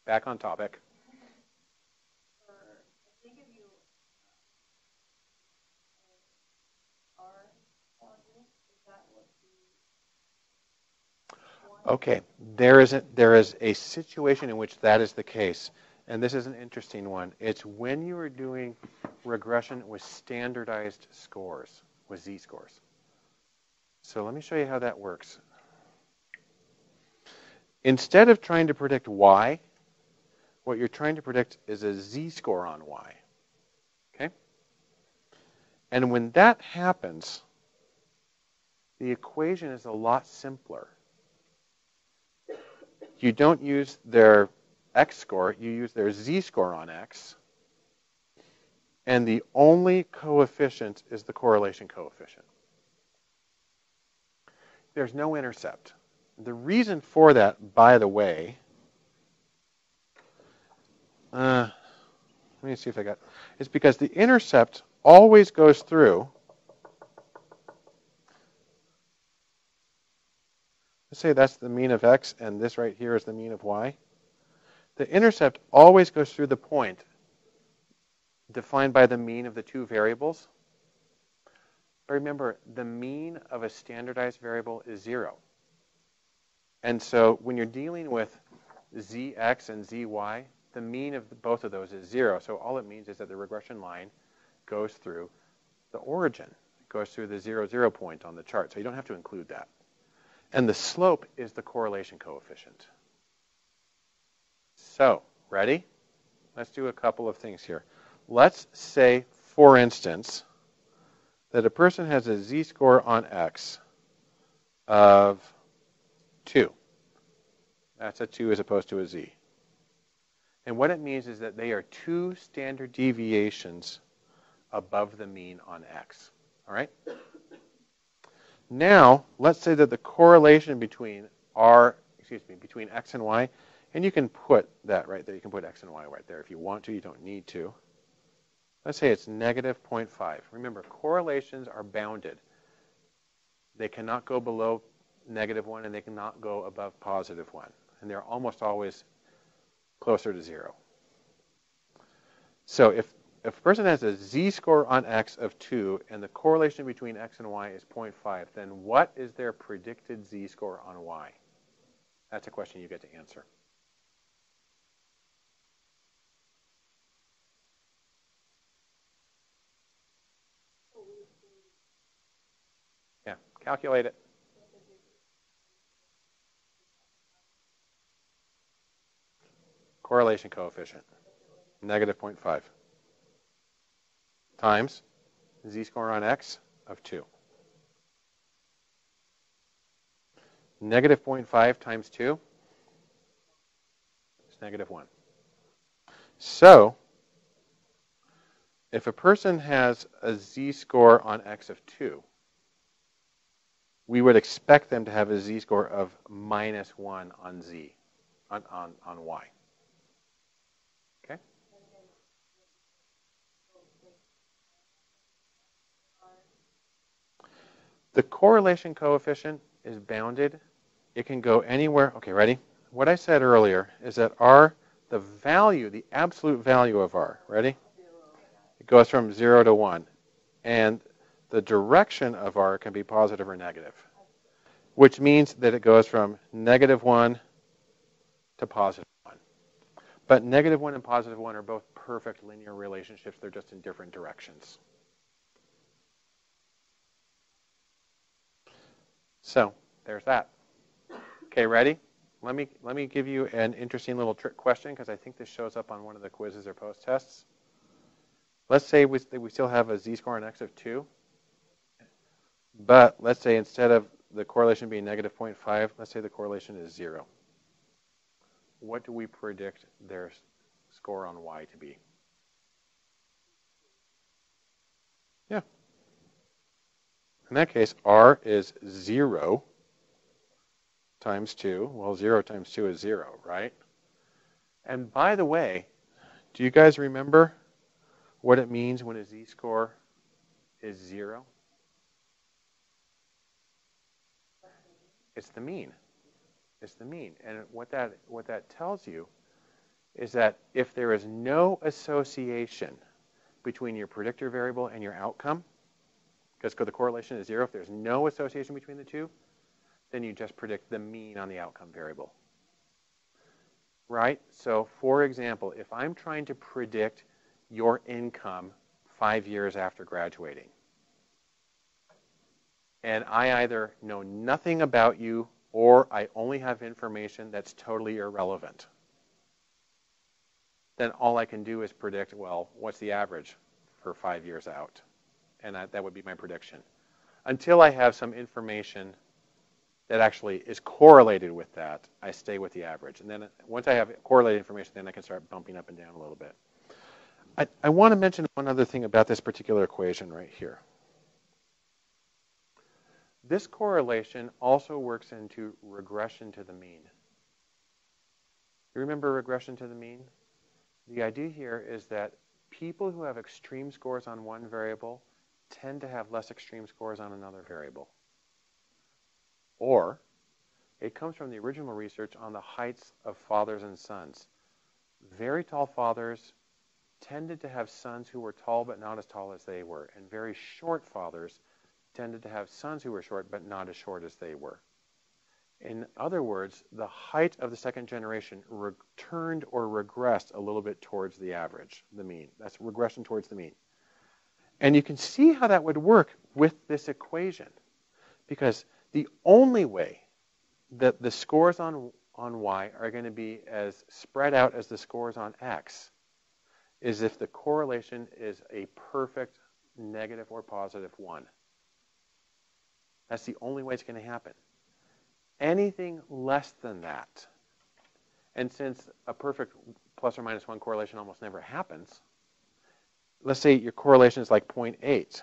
Back on topic. Okay, there is a, there is a situation in which that is the case, and this is an interesting one. It's when you are doing regression with standardized scores, with z-scores. So let me show you how that works. Instead of trying to predict y, what you're trying to predict is a z-score on y. Okay? And when that happens, the equation is a lot simpler you don't use their x score, you use their z score on x. And the only coefficient is the correlation coefficient. There's no intercept. The reason for that, by the way, uh, let me see if I got, is because the intercept always goes through Let's say that's the mean of x, and this right here is the mean of y. The intercept always goes through the point defined by the mean of the two variables. But remember, the mean of a standardized variable is 0. And so when you're dealing with zx and zy, the mean of both of those is 0. So all it means is that the regression line goes through the origin. It goes through the 0, 0 point on the chart. So you don't have to include that. And the slope is the correlation coefficient. So, ready? Let's do a couple of things here. Let's say, for instance, that a person has a z-score on x of 2. That's a 2 as opposed to a z. And what it means is that they are two standard deviations above the mean on x. All right? Now, let's say that the correlation between r, excuse me, between x and y, and you can put that right there. You can put x and y right there if you want to. You don't need to. Let's say it's negative 0.5. Remember, correlations are bounded. They cannot go below negative 1, and they cannot go above positive 1. And they're almost always closer to 0. So if, if a person has a z-score on x of 2 and the correlation between x and y is 0.5, then what is their predicted z-score on y? That's a question you get to answer. Yeah, calculate it. Correlation coefficient, negative 0.5, times z-score on x of 2. Negative 0.5 times 2 is negative 1. So, if a person has a z-score on x of 2, we would expect them to have a z-score of minus 1 on z, on, on, on y. The correlation coefficient is bounded. It can go anywhere. Okay, ready? What I said earlier is that r, the value, the absolute value of r, ready? It goes from 0 to 1. And the direction of r can be positive or negative, which means that it goes from negative 1 to positive 1. But negative 1 and positive 1 are both perfect linear relationships. They're just in different directions. So there's that. Okay, ready? Let me, let me give you an interesting little trick question because I think this shows up on one of the quizzes or post tests. Let's say we, we still have a z-score on x of 2. But let's say instead of the correlation being negative 0.5, let's say the correlation is 0. What do we predict their score on y to be? Yeah. In that case, r is 0 times 2. Well, 0 times 2 is 0, right? And by the way, do you guys remember what it means when a z-score is 0? It's the mean. It's the mean. And what that, what that tells you is that if there is no association between your predictor variable and your outcome, because the correlation is zero, if there's no association between the two, then you just predict the mean on the outcome variable. Right? So, for example, if I'm trying to predict your income five years after graduating, and I either know nothing about you or I only have information that's totally irrelevant, then all I can do is predict, well, what's the average for five years out? And that, that would be my prediction. Until I have some information that actually is correlated with that, I stay with the average. And then uh, once I have correlated information, then I can start bumping up and down a little bit. I, I want to mention one other thing about this particular equation right here. This correlation also works into regression to the mean. You remember regression to the mean? The idea here is that people who have extreme scores on one variable tend to have less extreme scores on another variable. Or it comes from the original research on the heights of fathers and sons. Very tall fathers tended to have sons who were tall but not as tall as they were, and very short fathers tended to have sons who were short but not as short as they were. In other words, the height of the second generation returned or regressed a little bit towards the average, the mean. That's regression towards the mean. And you can see how that would work with this equation. Because the only way that the scores on, on y are going to be as spread out as the scores on x is if the correlation is a perfect negative or positive 1. That's the only way it's going to happen. Anything less than that, and since a perfect plus or minus 1 correlation almost never happens, let's say your correlation is like 0.8.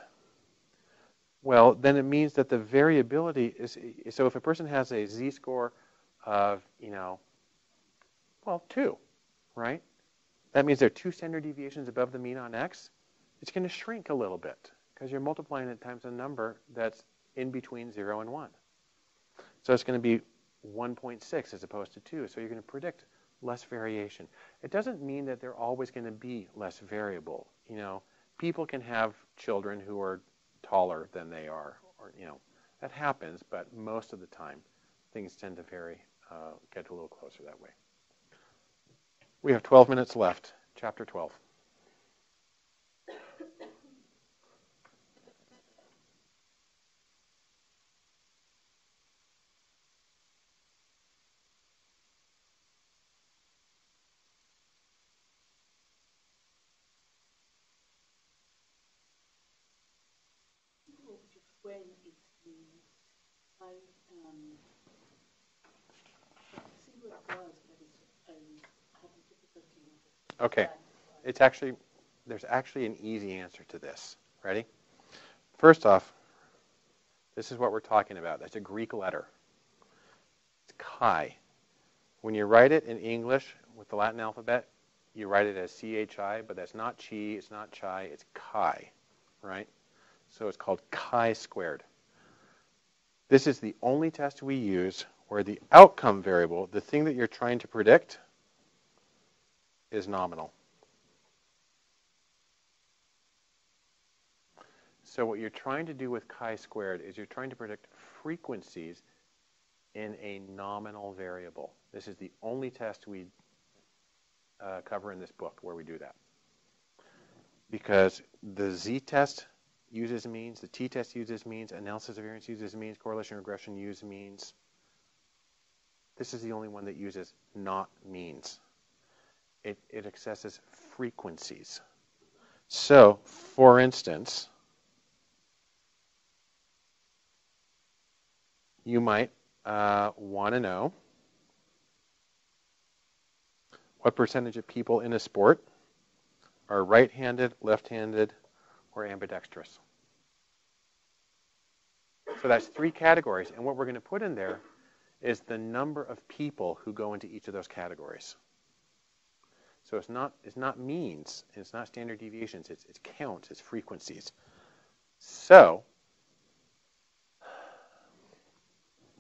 Well, then it means that the variability is, so if a person has a z-score of, you know, well, 2, right? That means there are two standard deviations above the mean on x. It's going to shrink a little bit because you're multiplying it times a number that's in between 0 and 1. So it's going to be 1.6 as opposed to 2. So you're going to predict less variation. It doesn't mean that they're always going to be less variable. You know, people can have children who are taller than they are, or you know, that happens. But most of the time, things tend to vary, uh, get a little closer that way. We have 12 minutes left. Chapter 12.
When it's the I um, see what it but it's have difficulty.
Okay. It's actually, there's actually an easy answer to this. Ready? First off, this is what we're talking about. That's a Greek letter. It's chi. When you write it in English with the Latin alphabet, you write it as chi, but that's not chi, it's not chi, it's chi, right? So it's called chi-squared. This is the only test we use where the outcome variable, the thing that you're trying to predict, is nominal. So what you're trying to do with chi-squared is you're trying to predict frequencies in a nominal variable. This is the only test we uh, cover in this book where we do that. Because the z-test uses means, the t-test uses means, analysis of variance uses means, correlation regression uses means. This is the only one that uses not means. It, it accesses frequencies. So, for instance, you might uh, want to know what percentage of people in a sport are right-handed, left-handed, or ambidextrous. So that's three categories. And what we're going to put in there is the number of people who go into each of those categories. So it's not, it's not means, it's not standard deviations, it's, it's counts, it's frequencies. So,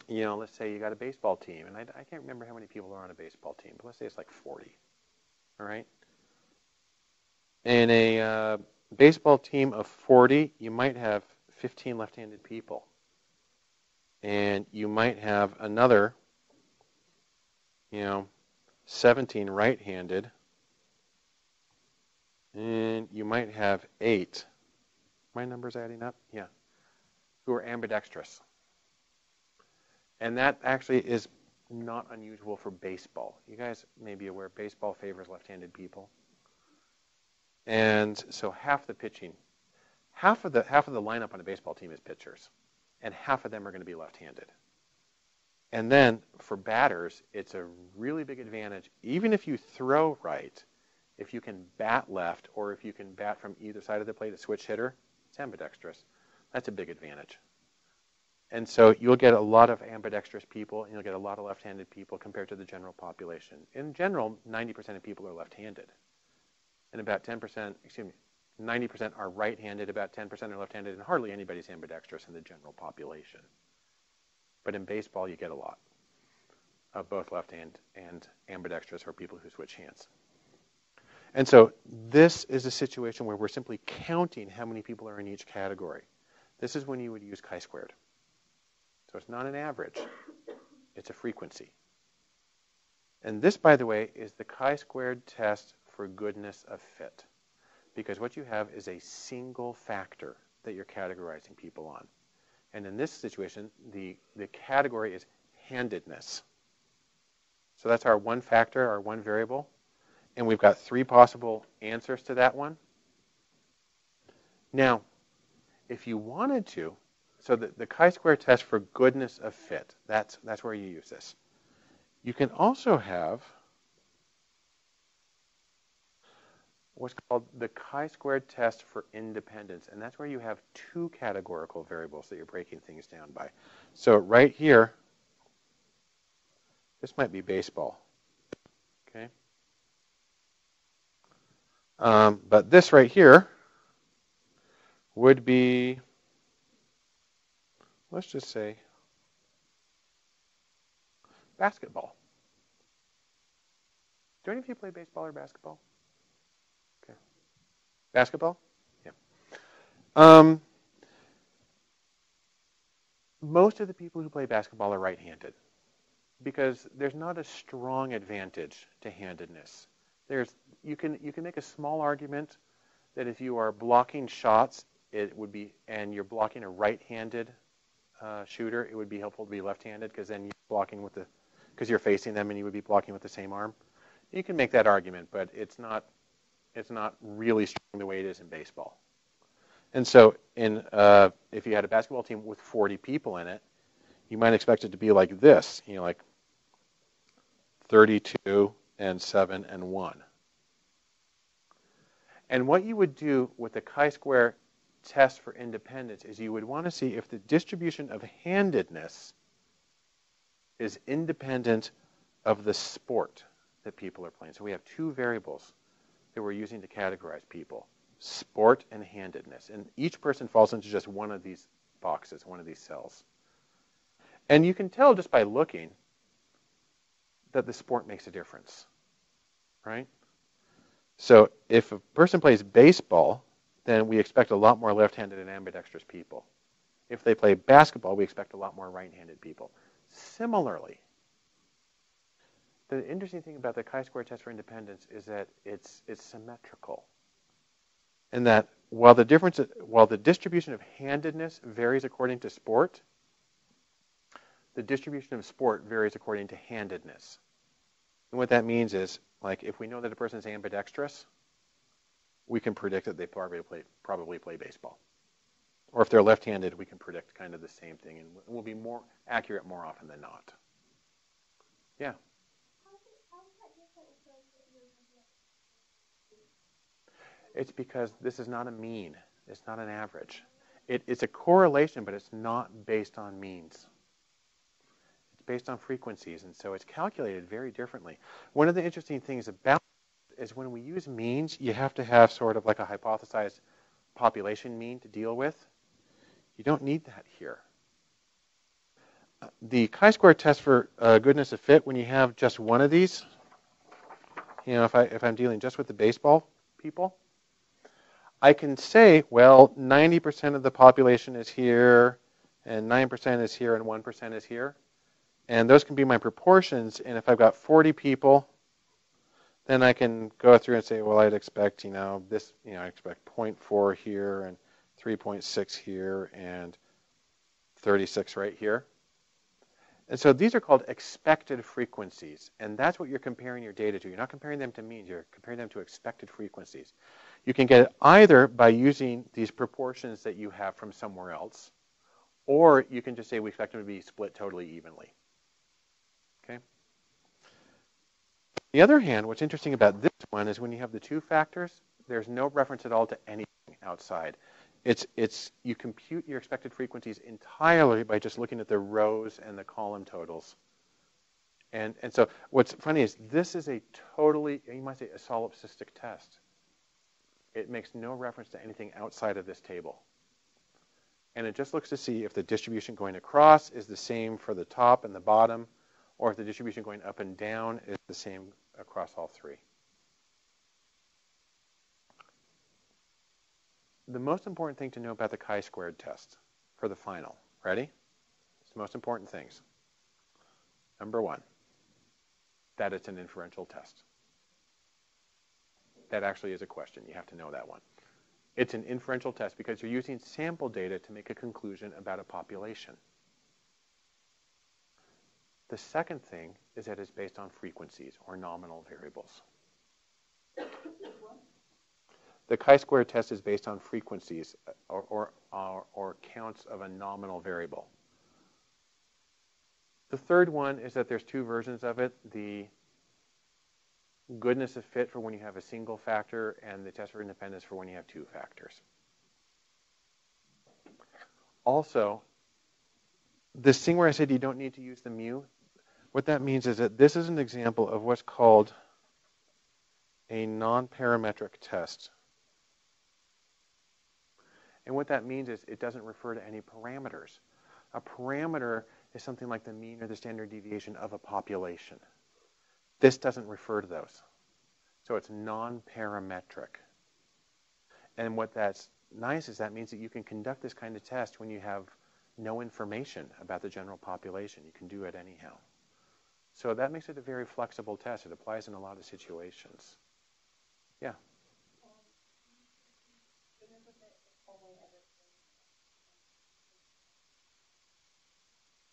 you know, let's say you got a baseball team, and I, I can't remember how many people are on a baseball team, but let's say it's like 40, all right? In a uh, baseball team of 40, you might have 15 left-handed people. And you might have another, you know, 17 right-handed. And you might have eight. My number's adding up? Yeah. Who are ambidextrous. And that actually is not unusual for baseball. You guys may be aware baseball favors left-handed people. And so half the pitching, half of the half of the lineup on a baseball team is pitchers, and half of them are going to be left-handed. And then for batters, it's a really big advantage, even if you throw right, if you can bat left or if you can bat from either side of the plate, a switch hitter, it's ambidextrous. That's a big advantage. And so you'll get a lot of ambidextrous people and you'll get a lot of left-handed people compared to the general population. In general, 90% of people are left-handed and about 10%, excuse me, 90% are right-handed, about 10% are left-handed, and hardly anybody's ambidextrous in the general population. But in baseball, you get a lot of both left-hand and ambidextrous or people who switch hands. And so this is a situation where we're simply counting how many people are in each category. This is when you would use chi-squared. So it's not an average. It's a frequency. And this, by the way, is the chi-squared test for goodness of fit. Because what you have is a single factor that you're categorizing people on. And in this situation, the, the category is handedness. So that's our one factor, our one variable. And we've got three possible answers to that one. Now, if you wanted to, so the, the chi-square test for goodness of fit, that's, that's where you use this. You can also have what's called the chi-squared test for independence, and that's where you have two categorical variables that you're breaking things down by. So right here, this might be baseball, okay? Um, but this right here would be, let's just say, basketball. Do any of you play baseball or basketball? Basketball? Yeah. Um, most of the people who play basketball are right-handed because there's not a strong advantage to handedness. There's you can you can make a small argument that if you are blocking shots, it would be and you're blocking a right-handed uh, shooter, it would be helpful to be left-handed because then you're blocking with the because you're facing them and you would be blocking with the same arm. You can make that argument, but it's not it's not really strong the way it is in baseball. And so, in uh, if you had a basketball team with 40 people in it, you might expect it to be like this, you know, like 32 and 7 and 1. And what you would do with the chi-square test for independence is you would want to see if the distribution of handedness is independent of the sport that people are playing. So we have two variables that we're using to categorize people, sport and handedness. And each person falls into just one of these boxes, one of these cells. And you can tell just by looking that the sport makes a difference, right? So if a person plays baseball, then we expect a lot more left-handed and ambidextrous people. If they play basketball, we expect a lot more right-handed people. Similarly, the interesting thing about the chi-square test for independence is that it's it's symmetrical. And that while the difference while the distribution of handedness varies according to sport, the distribution of sport varies according to handedness. And what that means is, like, if we know that a person is ambidextrous, we can predict that they probably play, probably play baseball. Or if they're left-handed, we can predict kind of the same thing, and we'll be more accurate more often than not. Yeah. It's because this is not a mean. It's not an average. It, it's a correlation, but it's not based on means It's based on frequencies, and so it's calculated very differently. One of the interesting things about is when we use means, you have to have sort of like a hypothesized population mean to deal with. You don't need that here. Uh, the chi-square test for uh, goodness of fit, when you have just one of these, you know, if, I, if I'm dealing just with the baseball people, I can say, well, 90% of the population is here, and 9% is here, and 1% is here. And those can be my proportions. And if I've got 40 people, then I can go through and say, well, I'd expect, you know, this, you know, I expect 0.4 here and 3.6 here and 36 right here. And so these are called expected frequencies. And that's what you're comparing your data to. You're not comparing them to means. You're comparing them to expected frequencies. You can get it either by using these proportions that you have from somewhere else, or you can just say we expect them to be split totally evenly. On the other hand, what's interesting about this one is when you have the two factors, there's no reference at all to anything outside. It's, it's, you compute your expected frequencies entirely by just looking at the rows and the column totals. And, and so what's funny is this is a totally, you might say, a solipsistic test. It makes no reference to anything outside of this table. And it just looks to see if the distribution going across is the same for the top and the bottom, or if the distribution going up and down is the same across all three. The most important thing to know about the chi-squared test for the final, ready? It's the most important things. Number one, that it's an inferential test. That actually is a question. You have to know that one. It's an inferential test because you're using sample data to make a conclusion about a population. The second thing is that it's based on frequencies or nominal variables. The chi-square test is based on frequencies or, or, or, or, counts of a nominal variable. The third one is that there's two versions of it. The goodness of fit for when you have a single factor and the test for independence for when you have two factors. Also, this thing where I said you don't need to use the mu, what that means is that this is an example of what's called a non-parametric test. And what that means is it doesn't refer to any parameters. A parameter is something like the mean or the standard deviation of a population. This doesn't refer to those. So it's non-parametric. And what that's nice is that means that you can conduct this kind of test when you have no information about the general population. You can do it anyhow. So that makes it a very flexible test. It applies in a lot of situations. Yeah.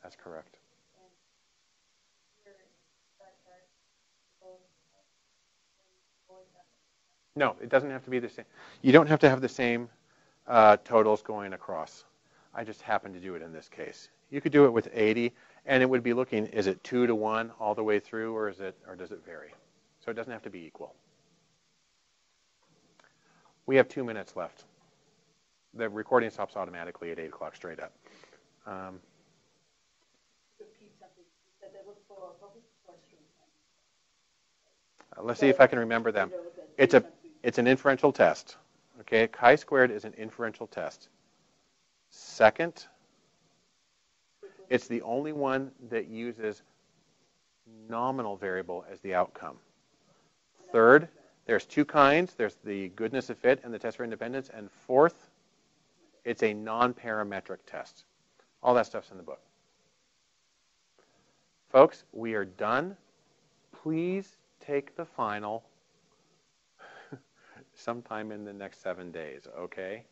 That's correct. No, it doesn't have to be the same. You don't have to have the same uh, totals going across. I just happen to do it in this case. You could do it with 80, and it would be looking, is it 2 to 1 all the way through, or, is it, or does it vary? So it doesn't have to be equal. We have two minutes left. The recording stops automatically at 8 o'clock straight up. Um,
Repeat something. You said that was for public question.
uh, let's see if I can remember them. It's a it's an inferential test. Okay, chi-squared is an inferential test. Second, it's the only one that uses nominal variable as the outcome. Third, there's two kinds. There's the goodness of fit and the test for independence. And fourth, it's a non-parametric test. All that stuff's in the book. Folks, we are done. Please take the final sometime in the next seven days, okay?